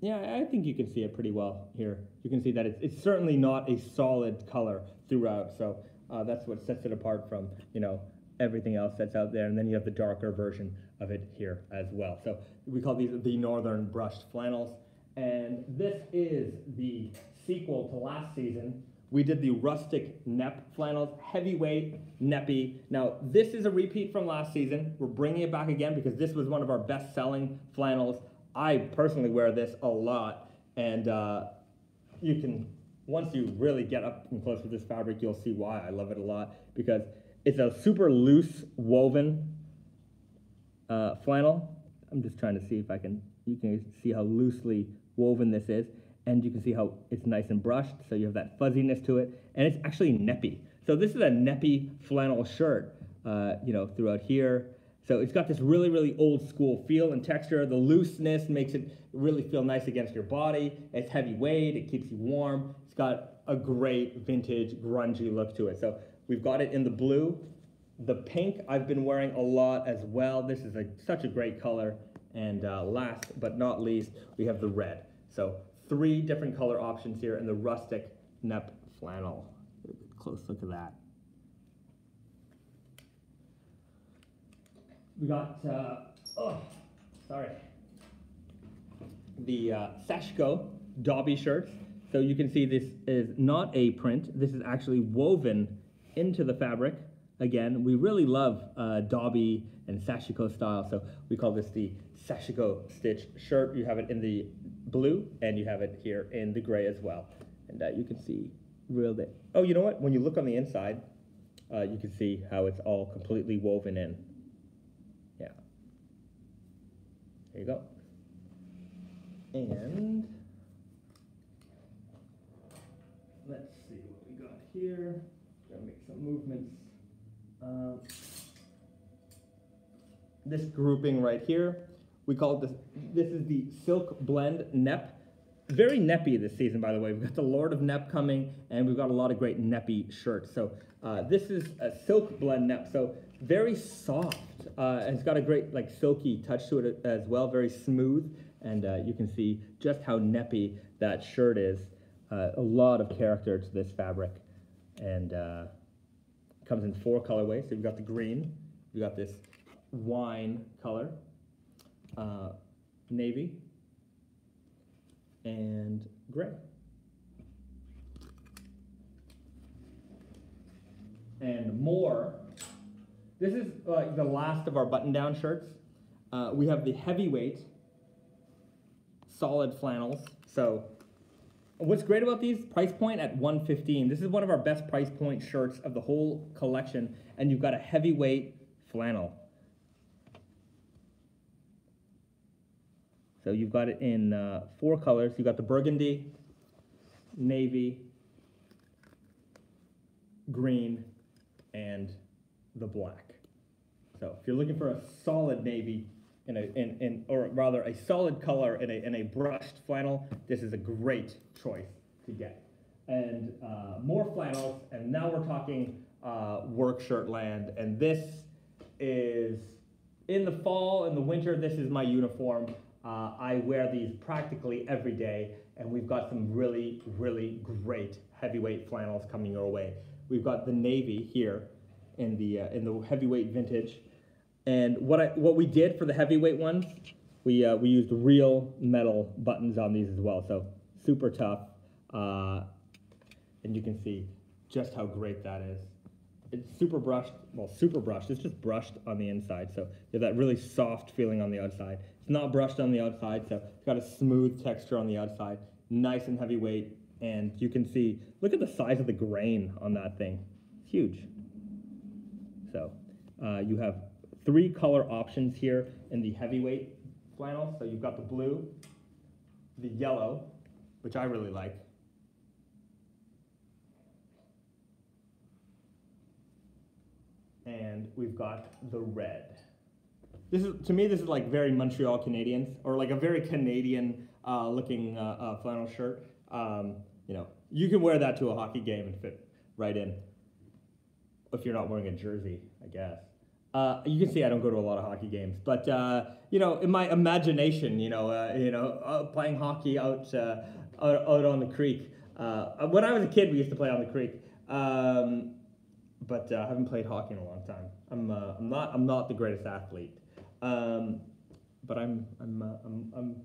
Speaker 1: yeah, I think you can see it pretty well here. You can see that it's, it's certainly not a solid color throughout. So uh, that's what sets it apart from, you know, everything else that's out there. And then you have the darker version of it here as well. So we call these the Northern Brushed Flannels. And this is the sequel to last season. We did the rustic Nep flannels, heavyweight, neppy. Now, this is a repeat from last season. We're bringing it back again because this was one of our best selling flannels. I personally wear this a lot, and uh, you can, once you really get up and close with this fabric, you'll see why I love it a lot because it's a super loose woven uh, flannel. I'm just trying to see if I can, you can see how loosely woven this is and you can see how it's nice and brushed, so you have that fuzziness to it, and it's actually neppy. So this is a neppy flannel shirt, uh, you know, throughout here. So it's got this really, really old school feel and texture. The looseness makes it really feel nice against your body. It's heavyweight, it keeps you warm. It's got a great vintage, grungy look to it. So we've got it in the blue. The pink I've been wearing a lot as well. This is a, such a great color. And uh, last but not least, we have the red. So three different color options here in the rustic Nep flannel. Close look at that. We got, uh, oh, sorry, the uh, Sashiko Dobby shirts. So you can see this is not a print. This is actually woven into the fabric. Again, we really love uh, Dobby and Sashiko style, so we call this the Sashiko stitch shirt. You have it in the blue, and you have it here in the gray as well. And uh, you can see real. Oh, you know what? When you look on the inside, uh, you can see how it's all completely woven in. Yeah. There you go. And let's see what we got here. Gotta make some movements. Um, this grouping right here we call it this, this is the Silk Blend Nep. Very neppy this season, by the way. We've got the Lord of Nep coming, and we've got a lot of great neppy shirts. So uh, this is a Silk Blend Nep, so very soft. Uh, it's got a great like silky touch to it as well, very smooth. And uh, you can see just how neppy that shirt is. Uh, a lot of character to this fabric. And uh, comes in four colorways. So you've got the green, you've got this wine color, uh, navy, and gray. And more. This is like the last of our button-down shirts. Uh, we have the heavyweight solid flannels. So what's great about these, price point at 115. This is one of our best price point shirts of the whole collection. And you've got a heavyweight flannel. So you've got it in uh, four colors. You've got the burgundy, navy, green, and the black. So if you're looking for a solid navy, in a, in, in, or rather a solid color in a, in a brushed flannel, this is a great choice to get. And uh, more flannels, and now we're talking uh, work shirt land, and this is in the fall, in the winter, this is my uniform. Uh, I wear these practically every day, and we've got some really, really great heavyweight flannels coming your way. We've got the navy here in the uh, in the heavyweight vintage, and what I what we did for the heavyweight ones, we uh, we used real metal buttons on these as well, so super tough, uh, and you can see just how great that is. It's super brushed, well, super brushed. It's just brushed on the inside, so you have that really soft feeling on the outside. It's not brushed on the outside, so it's got a smooth texture on the outside, nice and heavyweight, and you can see, look at the size of the grain on that thing. It's huge. So uh, you have three color options here in the heavyweight flannel. So you've got the blue, the yellow, which I really like, and we've got the red. This is to me, this is like very Montreal Canadiens, or like a very Canadian uh, looking uh, uh, flannel shirt. Um, you know, you can wear that to a hockey game and fit right in. If you're not wearing a jersey, I guess. Uh, you can see I don't go to a lot of hockey games, but uh, you know, in my imagination, you know, uh, you know, uh, playing hockey out, uh, out out on the creek. When I was a kid, we used to play on the creek, um, but I haven't played hockey in a long time. I'm I'm not I'm not the greatest athlete. Um, but I'm, I'm, uh, I'm, I'm,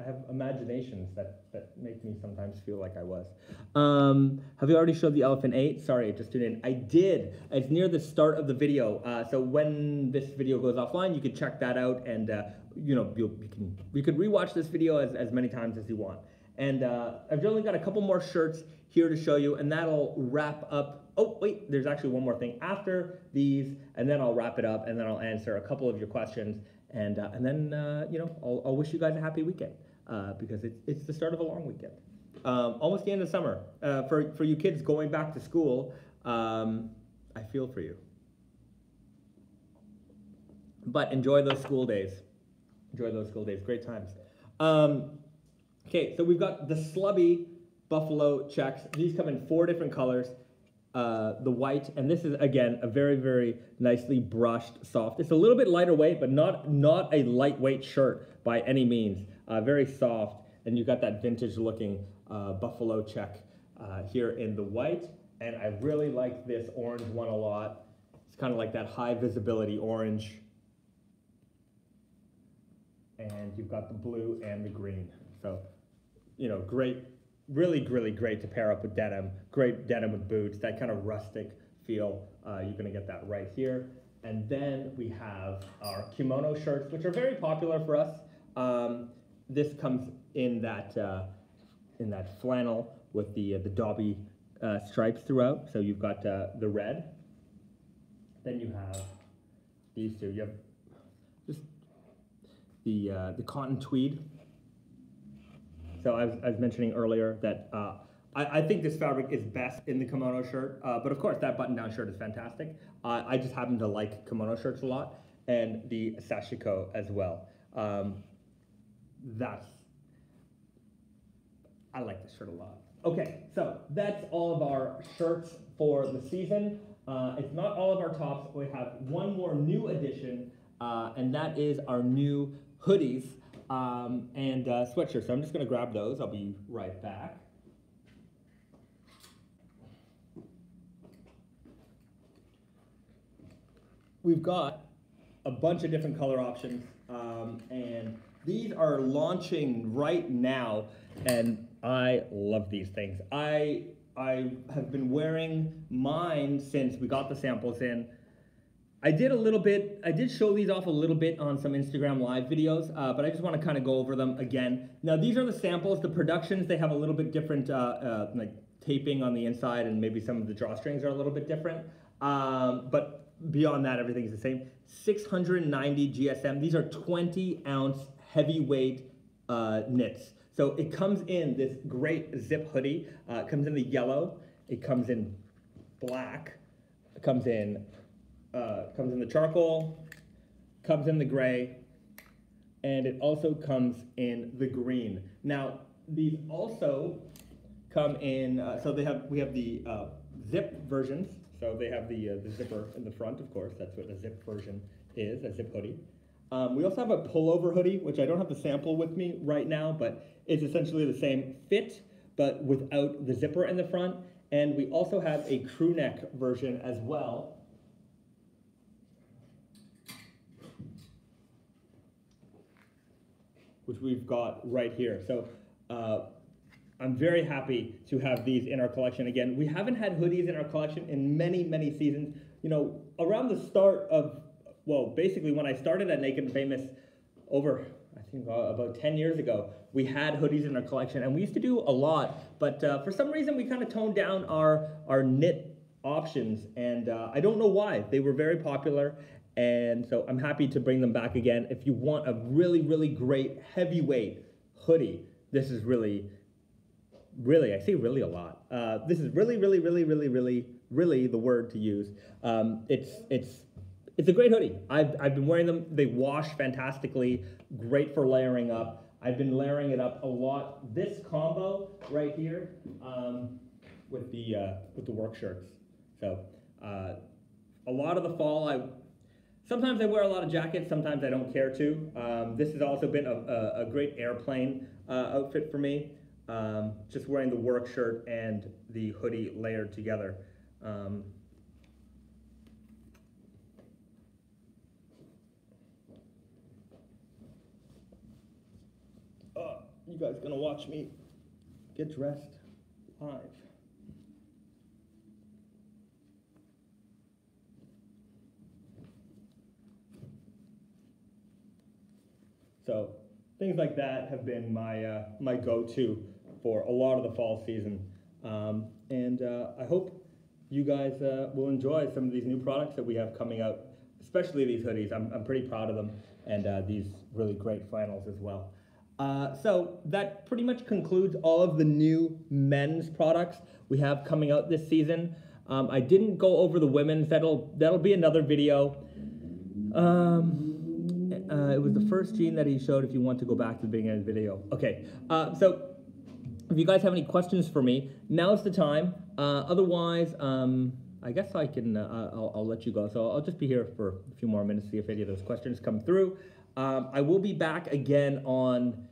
Speaker 1: I have imaginations that, that make me sometimes feel like I was. Um, have you already showed the elephant eight? Sorry, it just tuned in. I did. It's near the start of the video. Uh, so when this video goes offline, you can check that out and, uh, you know, you can, you can rewatch this video as, as many times as you want. And uh, I've only got a couple more shirts here to show you, and that'll wrap up. Oh, wait, there's actually one more thing after these, and then I'll wrap it up, and then I'll answer a couple of your questions and, uh, and then, uh, you know, I'll, I'll, wish you guys a happy weekend uh, because it's, it's the start of a long weekend. Um, almost the end of summer. Uh, for, for you kids going back to school, um, I feel for you. But enjoy those school days. Enjoy those school days. Great times. Um, okay, so we've got the Slubby Buffalo checks. These come in four different colors. Uh, the white, and this is again a very very nicely brushed soft. It's a little bit lighter weight, but not not a lightweight shirt by any means. Uh, very soft, and you've got that vintage looking uh, buffalo check uh, here in the white. And I really like this orange one a lot. It's kind of like that high visibility orange. And you've got the blue and the green. So, you know, great really, really great to pair up with denim. Great denim with boots, that kind of rustic feel. Uh, you're gonna get that right here. And then we have our kimono shirts, which are very popular for us. Um, this comes in that uh, in that flannel with the uh, the Dobby uh, stripes throughout. So you've got uh, the red. Then you have these two. You have just the uh, the cotton tweed so I was, I was mentioning earlier that uh, I, I, think this fabric is best in the kimono shirt, uh, but of course that button-down shirt is fantastic. Uh, I just happen to like kimono shirts a lot, and the sashiko as well. Um, that's, I like this shirt a lot. Okay, so that's all of our shirts for the season. Uh, it's not all of our tops. We have one more new addition, uh, and that is our new hoodies um, and uh, sweatshirts. So I'm just going to grab those. I'll be right back. We've got a bunch of different color options, um, and these are launching right now, and I love these things. I I have been wearing mine since we got the samples in. I did a little bit, I did show these off a little bit on some Instagram live videos, uh, but I just want to kind of go over them again. Now these are the samples, the productions, they have a little bit different uh, uh, like taping on the inside and maybe some of the drawstrings are a little bit different. Um, but beyond that, everything's the same. 690 GSM, these are 20 ounce heavyweight uh, knits. So it comes in this great zip hoodie, uh, it comes in the yellow, it comes in black, it comes in uh, comes in the charcoal, comes in the gray, and it also comes in the green. Now, these also come in, uh, so they have, we have the uh, zip versions. So they have the, uh, the zipper in the front, of course, that's what the zip version is, a zip hoodie. Um, we also have a pullover hoodie, which I don't have the sample with me right now, but it's essentially the same fit, but without the zipper in the front. And we also have a crew neck version as well, which we've got right here. So uh, I'm very happy to have these in our collection again. We haven't had hoodies in our collection in many, many seasons. You know, around the start of, well, basically when I started at Naked and Famous over, I think uh, about 10 years ago, we had hoodies in our collection and we used to do a lot, but uh, for some reason we kind of toned down our, our knit options and uh, I don't know why. They were very popular and so I'm happy to bring them back again. If you want a really, really great heavyweight hoodie, this is really, really, I say really a lot. Uh, this is really, really, really, really, really really the word to use. Um, it's it's it's a great hoodie. I've, I've been wearing them. They wash fantastically. Great for layering up. I've been layering it up a lot. This combo right here um, with the uh, with the work shirts. So uh, a lot of the fall, I sometimes I wear a lot of jackets. Sometimes I don't care to. Um, this has also been a, a, a great airplane uh, outfit for me. Um, just wearing the work shirt and the hoodie layered together. Um, oh, you guys gonna watch me get dressed live. So things like that have been my uh, my go-to for a lot of the fall season, um, and uh, I hope you guys uh, will enjoy some of these new products that we have coming out, especially these hoodies. I'm, I'm pretty proud of them, and uh, these really great flannels as well. Uh, so that pretty much concludes all of the new men's products we have coming out this season. Um, I didn't go over the women's. That'll that'll be another video. Um, uh, it was the first gene that he showed if you want to go back to the beginning of the video. Okay, uh, so if you guys have any questions for me, now's the time. Uh, otherwise, um, I guess I can, uh, I'll, I'll, let you go. So I'll just be here for a few more minutes, to see if any of those questions come through. Um, I will be back again on,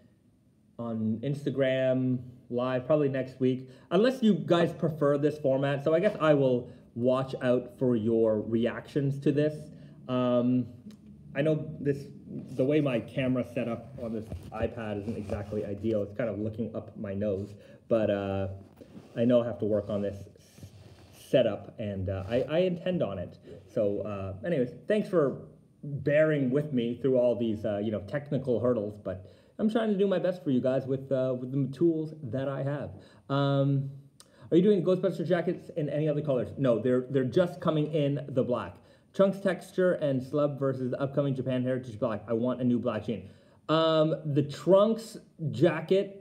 Speaker 1: on Instagram live probably next week, unless you guys prefer this format. So I guess I will watch out for your reactions to this. Um, I know this the way my camera set up on this iPad isn't exactly ideal. It's kind of looking up my nose, but uh, I know I have to work on this setup, and uh, I, I, intend on it. So, uh, anyways, thanks for bearing with me through all these uh, you know technical hurdles, but I'm trying to do my best for you guys with uh, with the tools that I have. Um, are you doing Ghostbuster jackets in any other colors? No, they're they're just coming in the black. Trunks texture and slub versus the upcoming Japan Heritage Black. I want a new black jean. Um, the Trunks jacket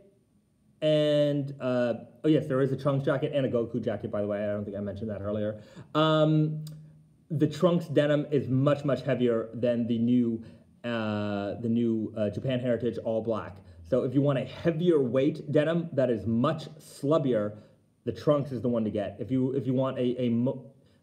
Speaker 1: and uh, oh yes, there is a Trunks jacket and a Goku jacket. By the way, I don't think I mentioned that earlier. Um, the Trunks denim is much much heavier than the new uh, the new uh, Japan Heritage all black. So if you want a heavier weight denim that is much slubbier, the Trunks is the one to get. If you if you want a, a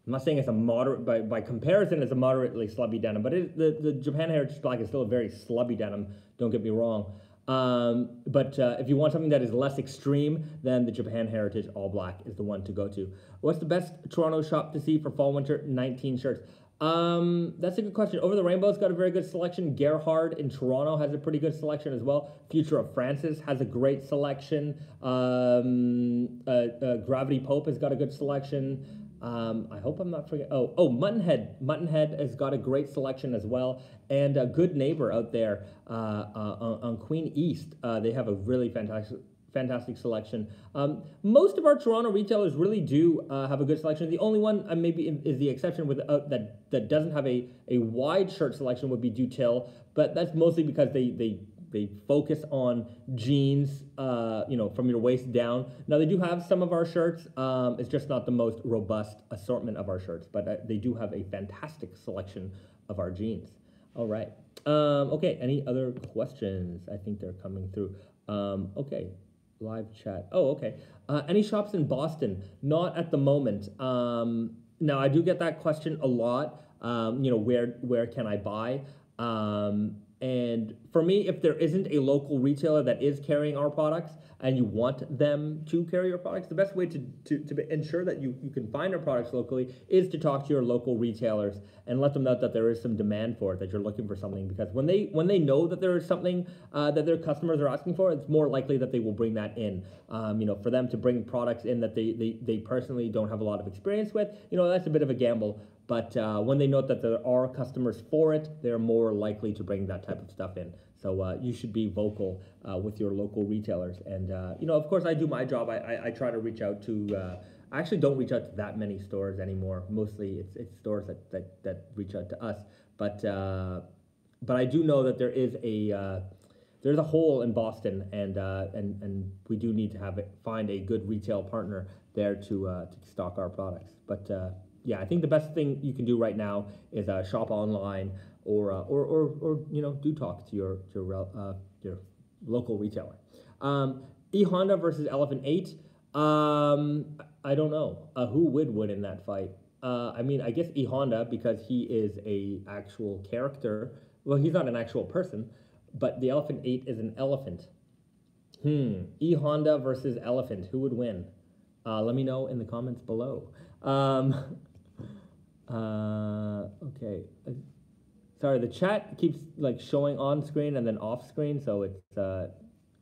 Speaker 1: I'm not saying it's a moderate, by, by comparison, it's a moderately slubby denim, but it, the, the Japan Heritage Black is still a very slubby denim, don't get me wrong. Um, but uh, if you want something that is less extreme, then the Japan Heritage All Black is the one to go to. What's the best Toronto shop to see for fall winter 19 shirts? Um, that's a good question. Over the Rainbow's got a very good selection. Gerhard in Toronto has a pretty good selection as well. Future of Francis has a great selection. Um, uh, uh, Gravity Pope has got a good selection. Um, I hope I'm not forgetting. Oh, oh, Muttonhead. Muttonhead has got a great selection as well, and a good neighbor out there uh, uh, on, Queen East. Uh, they have a really fantastic, fantastic selection. Um, most of our Toronto retailers really do uh, have a good selection. The only one maybe is the exception with uh, that that doesn't have a a wide shirt selection would be Dutil, but that's mostly because they they they focus on jeans, uh, you know, from your waist down. Now they do have some of our shirts. Um, it's just not the most robust assortment of our shirts, but uh, they do have a fantastic selection of our jeans. All right. Um, okay. Any other questions? I think they're coming through. Um, okay. Live chat. Oh, okay. Uh, any shops in Boston? Not at the moment. Um, now I do get that question a lot. Um, you know, where where can I buy? And for me, if there isn't a local retailer that is carrying our products and you want them to carry your products, the best way to, to, to ensure that you, you can find our products locally is to talk to your local retailers and let them know that there is some demand for it, that you're looking for something. Because when they when they know that there is something uh, that their customers are asking for, it's more likely that they will bring that in. Um, you know, for them to bring products in that they, they, they personally don't have a lot of experience with, you know, that's a bit of a gamble. But uh, when they note that there are customers for it, they're more likely to bring that type of stuff in. So uh, you should be vocal uh, with your local retailers. And, uh, you know, of course, I do my job. I, I, I try to reach out to, uh, I actually don't reach out to that many stores anymore. Mostly it's, it's stores that, that, that reach out to us. But, uh, but I do know that there is a, there's a hole in Boston, and uh, and and we do need to have it, find a good retail partner there to uh, to stock our products. But uh, yeah, I think the best thing you can do right now is uh, shop online or, uh, or or or you know do talk to your to your, uh, your local retailer. Um, E Honda versus Elephant Eight. Um, I don't know uh, who would win in that fight. Uh, I mean, I guess E Honda because he is a actual character. Well, he's not an actual person, but the Elephant Eight is an elephant. Hmm. E Honda versus Elephant. Who would win? Uh, let me know in the comments below. Um, [laughs] uh, okay. Uh, Sorry, the chat keeps like showing on screen and then off screen, so it's uh,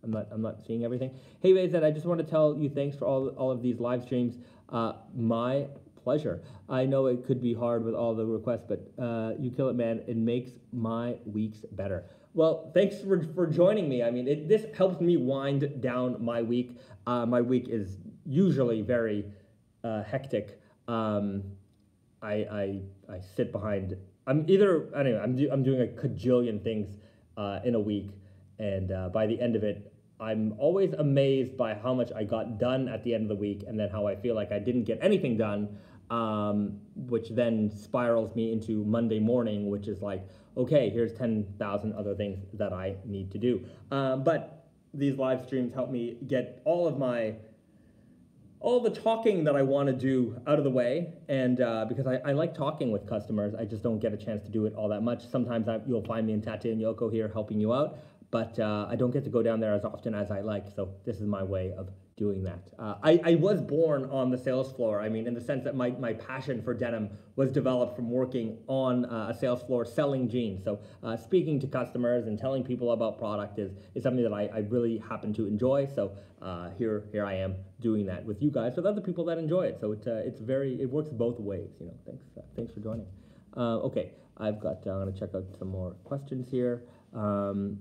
Speaker 1: I'm not I'm not seeing everything. Hey, Bahzad, I just want to tell you thanks for all all of these live streams. Uh, my pleasure. I know it could be hard with all the requests, but uh, you kill it, man. It makes my weeks better. Well, thanks for, for joining me. I mean, it, this helps me wind down my week. Uh, my week is usually very uh, hectic. Um, I, I, I sit behind. I'm either anyway. I'm do, I'm doing a cajillion things uh, in a week, and uh, by the end of it, I'm always amazed by how much I got done at the end of the week, and then how I feel like I didn't get anything done, um, which then spirals me into Monday morning, which is like, okay, here's ten thousand other things that I need to do. Um, but these live streams help me get all of my all the talking that I want to do out of the way, and uh, because I, I, like talking with customers, I just don't get a chance to do it all that much. Sometimes I, you'll find me in Tate and Yoko here helping you out, but uh, I don't get to go down there as often as I like. So this is my way of doing that. Uh, I, I was born on the sales floor. I mean, in the sense that my, my passion for denim was developed from working on uh, a sales floor selling jeans. So uh, speaking to customers and telling people about product is, is something that I, I really happen to enjoy. So uh, here here I am doing that with you guys, with other people that enjoy it. So it, uh, it's very, it works both ways. You know, thanks, uh, thanks for joining. okay, I've got, I'm gonna check out some more questions here. Um,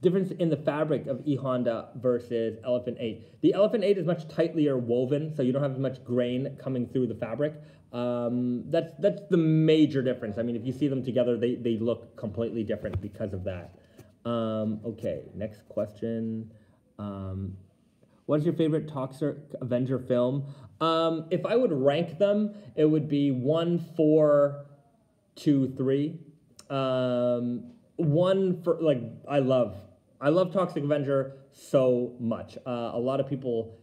Speaker 1: difference in the fabric of E Honda versus Elephant 8. The Elephant 8 is much tightlier woven, so you don't have as much grain coming through the fabric. Um, that's that's the major difference. I mean, if you see them together, they, they look completely different because of that. Um, okay, next question. Um, what is your favorite Toxic Avenger film? Um, if I would rank them, it would be one, four, two, three. Um, one for like I love I love Toxic Avenger so much. Uh, a lot of people,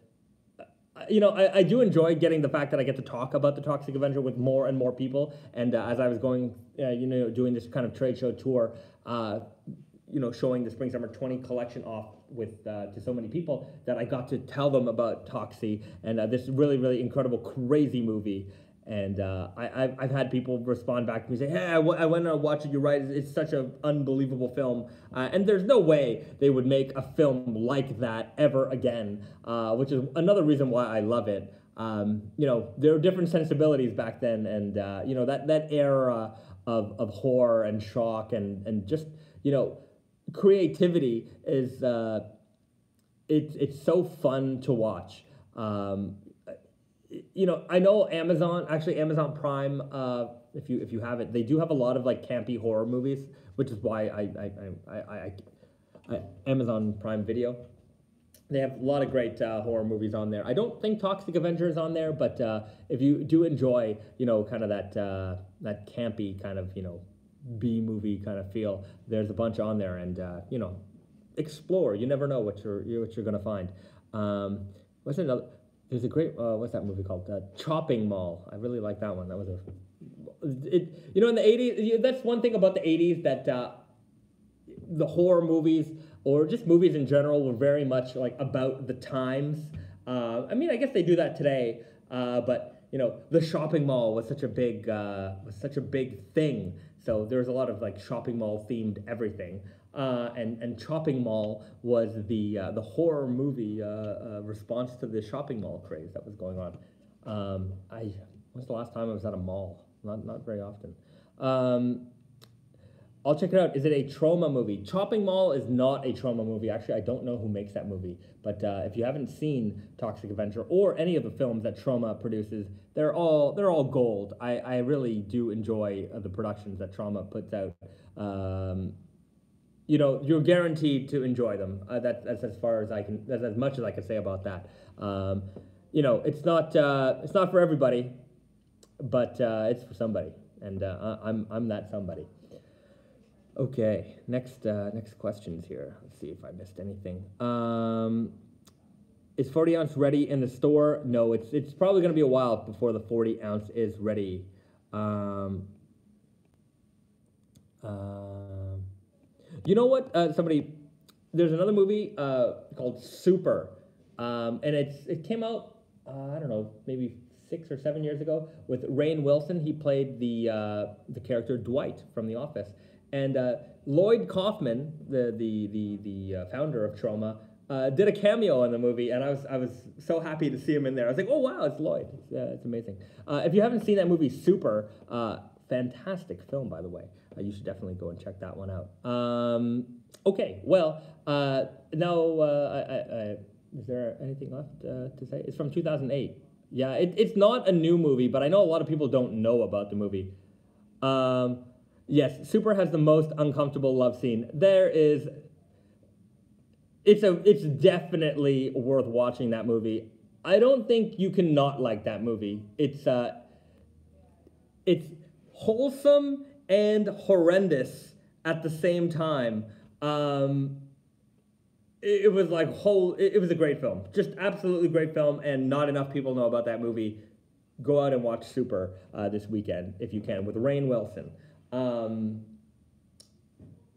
Speaker 1: uh, you know, I, I do enjoy getting the fact that I get to talk about the Toxic Avenger with more and more people. And uh, as I was going, uh, you know, doing this kind of trade show tour, uh, you know, showing the Spring Summer 20 collection off with uh, to so many people that I got to tell them about Toxie and this really, really incredible, crazy movie. And uh, I, have I've had people respond back to me say, "Hey, I, w- I went and watched it. You're right. It's, it's such an unbelievable film." Uh, and there's no way they would make a film like that ever again, uh, which is another reason why I love it. Um, you know, there were different sensibilities back then, and uh, you know that that era of, of horror and shock and and just you know creativity is uh, it's it's so fun to watch. Um, you know, I know Amazon, actually Amazon Prime, uh, if you if you have it, they do have a lot of like campy horror movies, which is why I I, I, I, I Amazon Prime Video. They have a lot of great uh, horror movies on there. I don't think Toxic Avenger is on there, but uh, if you do enjoy, you know, kind of that uh, that campy kind of you know B movie kind of feel, there's a bunch on there, and uh, you know, explore. You never know what you're what you're gonna find. Um, what's another? There's a great uh, what's that movie called? Uh, Chopping Mall. I really like that one. That was a it. You know, in the '80s, that's one thing about the '80s that uh, the horror movies or just movies in general were very much like about the times. Uh, I mean, I guess they do that today, uh, but you know, the shopping mall was such a big uh, was such a big thing. So there was a lot of like shopping mall themed everything. Uh, and and Chopping Mall was the uh, the horror movie uh, uh, response to the shopping mall craze that was going on. Um, I when's the last time I was at a mall? Not not very often. Um, I'll check it out. Is it a Troma movie? Chopping Mall is not a Troma movie. Actually, I don't know who makes that movie. But uh, if you haven't seen Toxic Avenger or any of the films that Troma produces, they're all they're all gold. I, I really do enjoy the productions that Troma puts out. Um, you know, you're guaranteed to enjoy them. Uh, that, that's as far as I can. That's as much as I can say about that. Um, you know, it's not uh, it's not for everybody, but uh, it's for somebody, and uh, I'm I'm that somebody. Okay, next uh, next questions here. Let's see if I missed anything. Um, is 40 ounce ready in the store? No, it's it's probably going to be a while before the 40 ounce is ready. Um, um, you know what? Uh, somebody, there's another movie uh, called Super, um, and it's it came out uh, I don't know maybe six or seven years ago with Rainn Wilson. He played the uh, the character Dwight from The Office, and uh, Lloyd Kaufman, the the the the uh, founder of Troma. Did a cameo in the movie, and I was I was so happy to see him in there. I was like, "Oh wow, it's Lloyd! It's, it's amazing." If you haven't seen that movie, Super, fantastic film, by the way. Uh, you should definitely go and check that one out. Um, okay, well, uh, now, uh, I, I, I, is there anything left uh, to say? It's from 2008. Yeah, it, it's not a new movie, but I know a lot of people don't know about the movie. Um, yes, Super has the most uncomfortable love scene. There is. It's a. It's definitely worth watching that movie. I don't think you can not like that movie. It's uh, it's wholesome and horrendous at the same time. Um, it, it was like whole. It, it was a great film, just absolutely great film, and not enough people know about that movie. Go out and watch Super uh, this weekend if you can with Rainn Wilson. Um,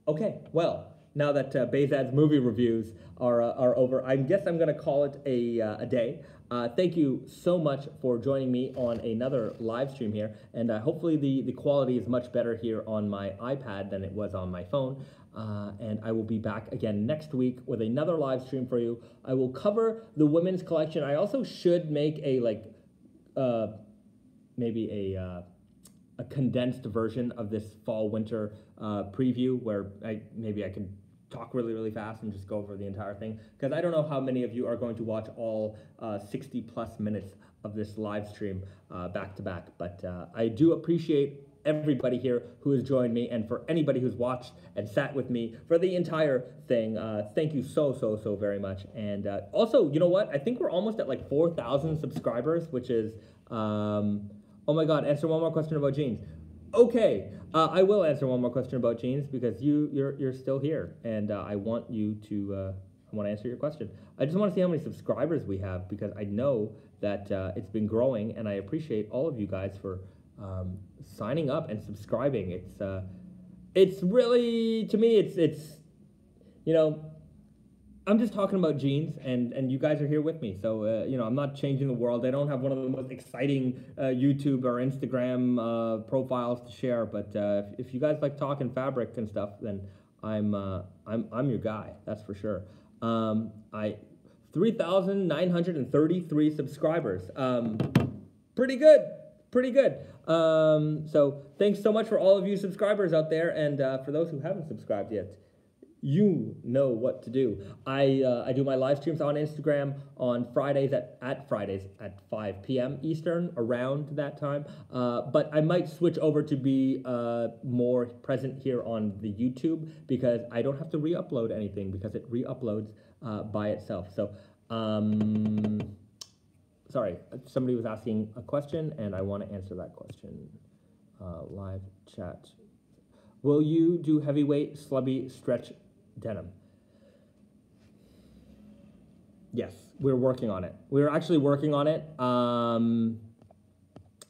Speaker 1: okay, well, now that uh, Bahzad's movie reviews are, uh, are over, I guess I'm going to call it a, uh, a day. Uh, thank you so much for joining me on another live stream here, and uh, hopefully the, the quality is much better here on my iPad than it was on my phone. Uh, and I will be back again next week with another live stream for you. I will cover the women's collection. I also should make a like, uh, maybe a uh, a condensed version of this fall winter uh, preview where I maybe I can talk really really fast and just go over the entire thing because I don't know how many of you are going to watch all uh, 60 plus minutes of this live stream uh, back to back but uh, I do appreciate everybody here who has joined me and for anybody who's watched and sat with me for the entire thing uh, thank you so so so very much and uh, also you know what I think we're almost at like 4,000 subscribers which is um, Oh my God! Answer one more question about jeans. Okay, uh, I will answer one more question about jeans because you you're you're still here, and uh, I want you to uh, I want to answer your question. I just want to see how many subscribers we have because I know that uh, it's been growing, and I appreciate all of you guys for um, signing up and subscribing. It's uh, it's really to me it's it's you know I'm just talking about jeans, and and you guys are here with me. So uh, you know, I'm not changing the world. I don't have one of the most exciting uh, YouTube or Instagram uh, profiles to share. But uh, if, if you guys like talking fabric and stuff, then I'm uh, I'm I'm your guy. That's for sure. Um, I 3,933 subscribers. Um, pretty good. Pretty good. Um, so thanks so much for all of you subscribers out there, and uh, for those who haven't subscribed yet you know what to do. I uh, I do my live streams on Instagram on Fridays at, at Fridays at 5 p.m. Eastern around that time. Uh, but I might switch over to be uh, more present here on the YouTube because I don't have to re-upload anything because it re-uploads uh, by itself. So. Um, sorry, somebody was asking a question and I want to answer that question. Uh, live chat. Will you do heavyweight slubby stretch denim? Yes, we're working on it. We're actually working on it. Um,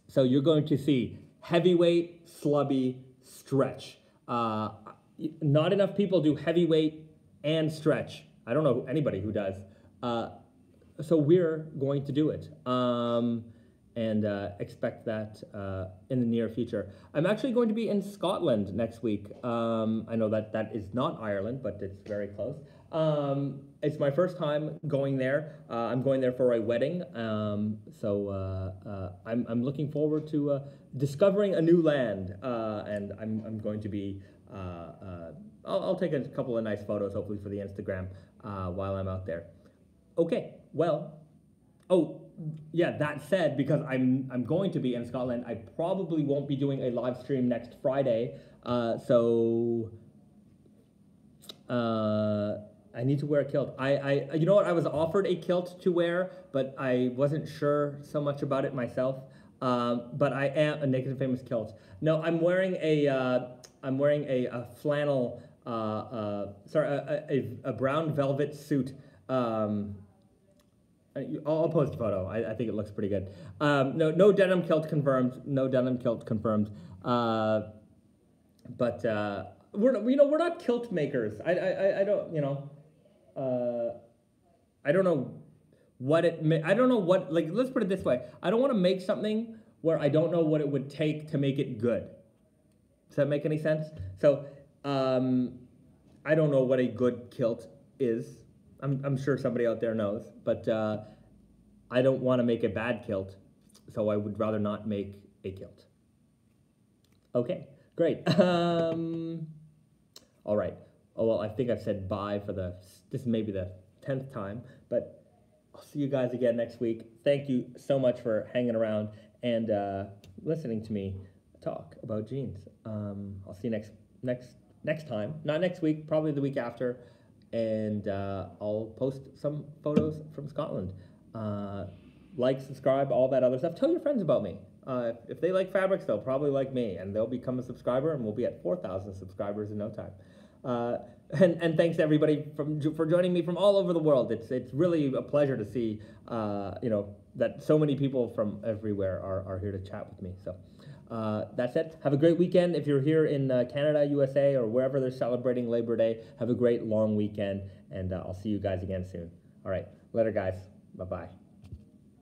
Speaker 1: so you're going to see heavyweight slubby stretch. Uh, not enough people do heavyweight and stretch. I don't know anybody who does. Uh, so we're going to do it. Um, and uh, expect that uh, in the near future. I'm actually going to be in Scotland next week. Um, I know that that is not Ireland, but it's very close. Um, it's my first time going there. Uh, I'm going there for a wedding, um, so uh, uh, I'm, I'm looking forward to uh, discovering a new land, and I'm, I'm going to be. I'll, I'll, take a couple of nice photos, hopefully for the Instagram, while I'm out there. Okay, well, Oh, yeah, that said, because I'm I'm going to be in Scotland, I probably won't be doing a live stream next Friday. Uh, so Uh, I need to wear a kilt. I, I, you know what? I was offered a kilt to wear, but I wasn't sure so much about it myself. Um, but I am a naked and famous kilt. No, I'm wearing a, uh, I'm wearing a, a flannel, uh, uh, sorry, a, a, a brown velvet suit. Um, I'll, post a photo. I, I think it looks pretty good. Um, no, no denim kilt confirmed. No denim kilt confirmed. Uh, but uh, we're you know we're not kilt makers. I I, I- don't you know. Uh, I don't know what it. I don't know what like. Let's put it this way. I don't want to make something where I don't know what it would take to make it good. Does that make any sense? So um, I don't know what a good kilt is. I'm, I'm sure somebody out there knows, but uh, I don't want to make a bad kilt, so I would rather not make a kilt. Okay, great. [laughs] Um, all right. Oh well, I think I've said bye for the. This may be the tenth time, but I'll see you guys again next week. Thank you so much for hanging around and uh, listening to me talk about jeans. Um, I'll see you next next next time. Not next week, probably the week after, and uh, I'll post some photos from Scotland. Uh, like, subscribe, all that other stuff. Tell your friends about me. Uh, if they like fabrics, they'll probably like me, and they'll become a subscriber, and we'll be at 4,000 subscribers in no time. Uh, [laughs] and, and thanks everybody from, for joining me from all over the world. It's, it's really a pleasure to see, uh, you know, that so many people from everywhere are, are here to chat with me. So uh, that's it. Have a great weekend. If you're here in uh, Canada, USA, or wherever they're celebrating Labor Day, have a great long weekend, and uh, I'll see you guys again soon. All right, later, guys. Bye bye.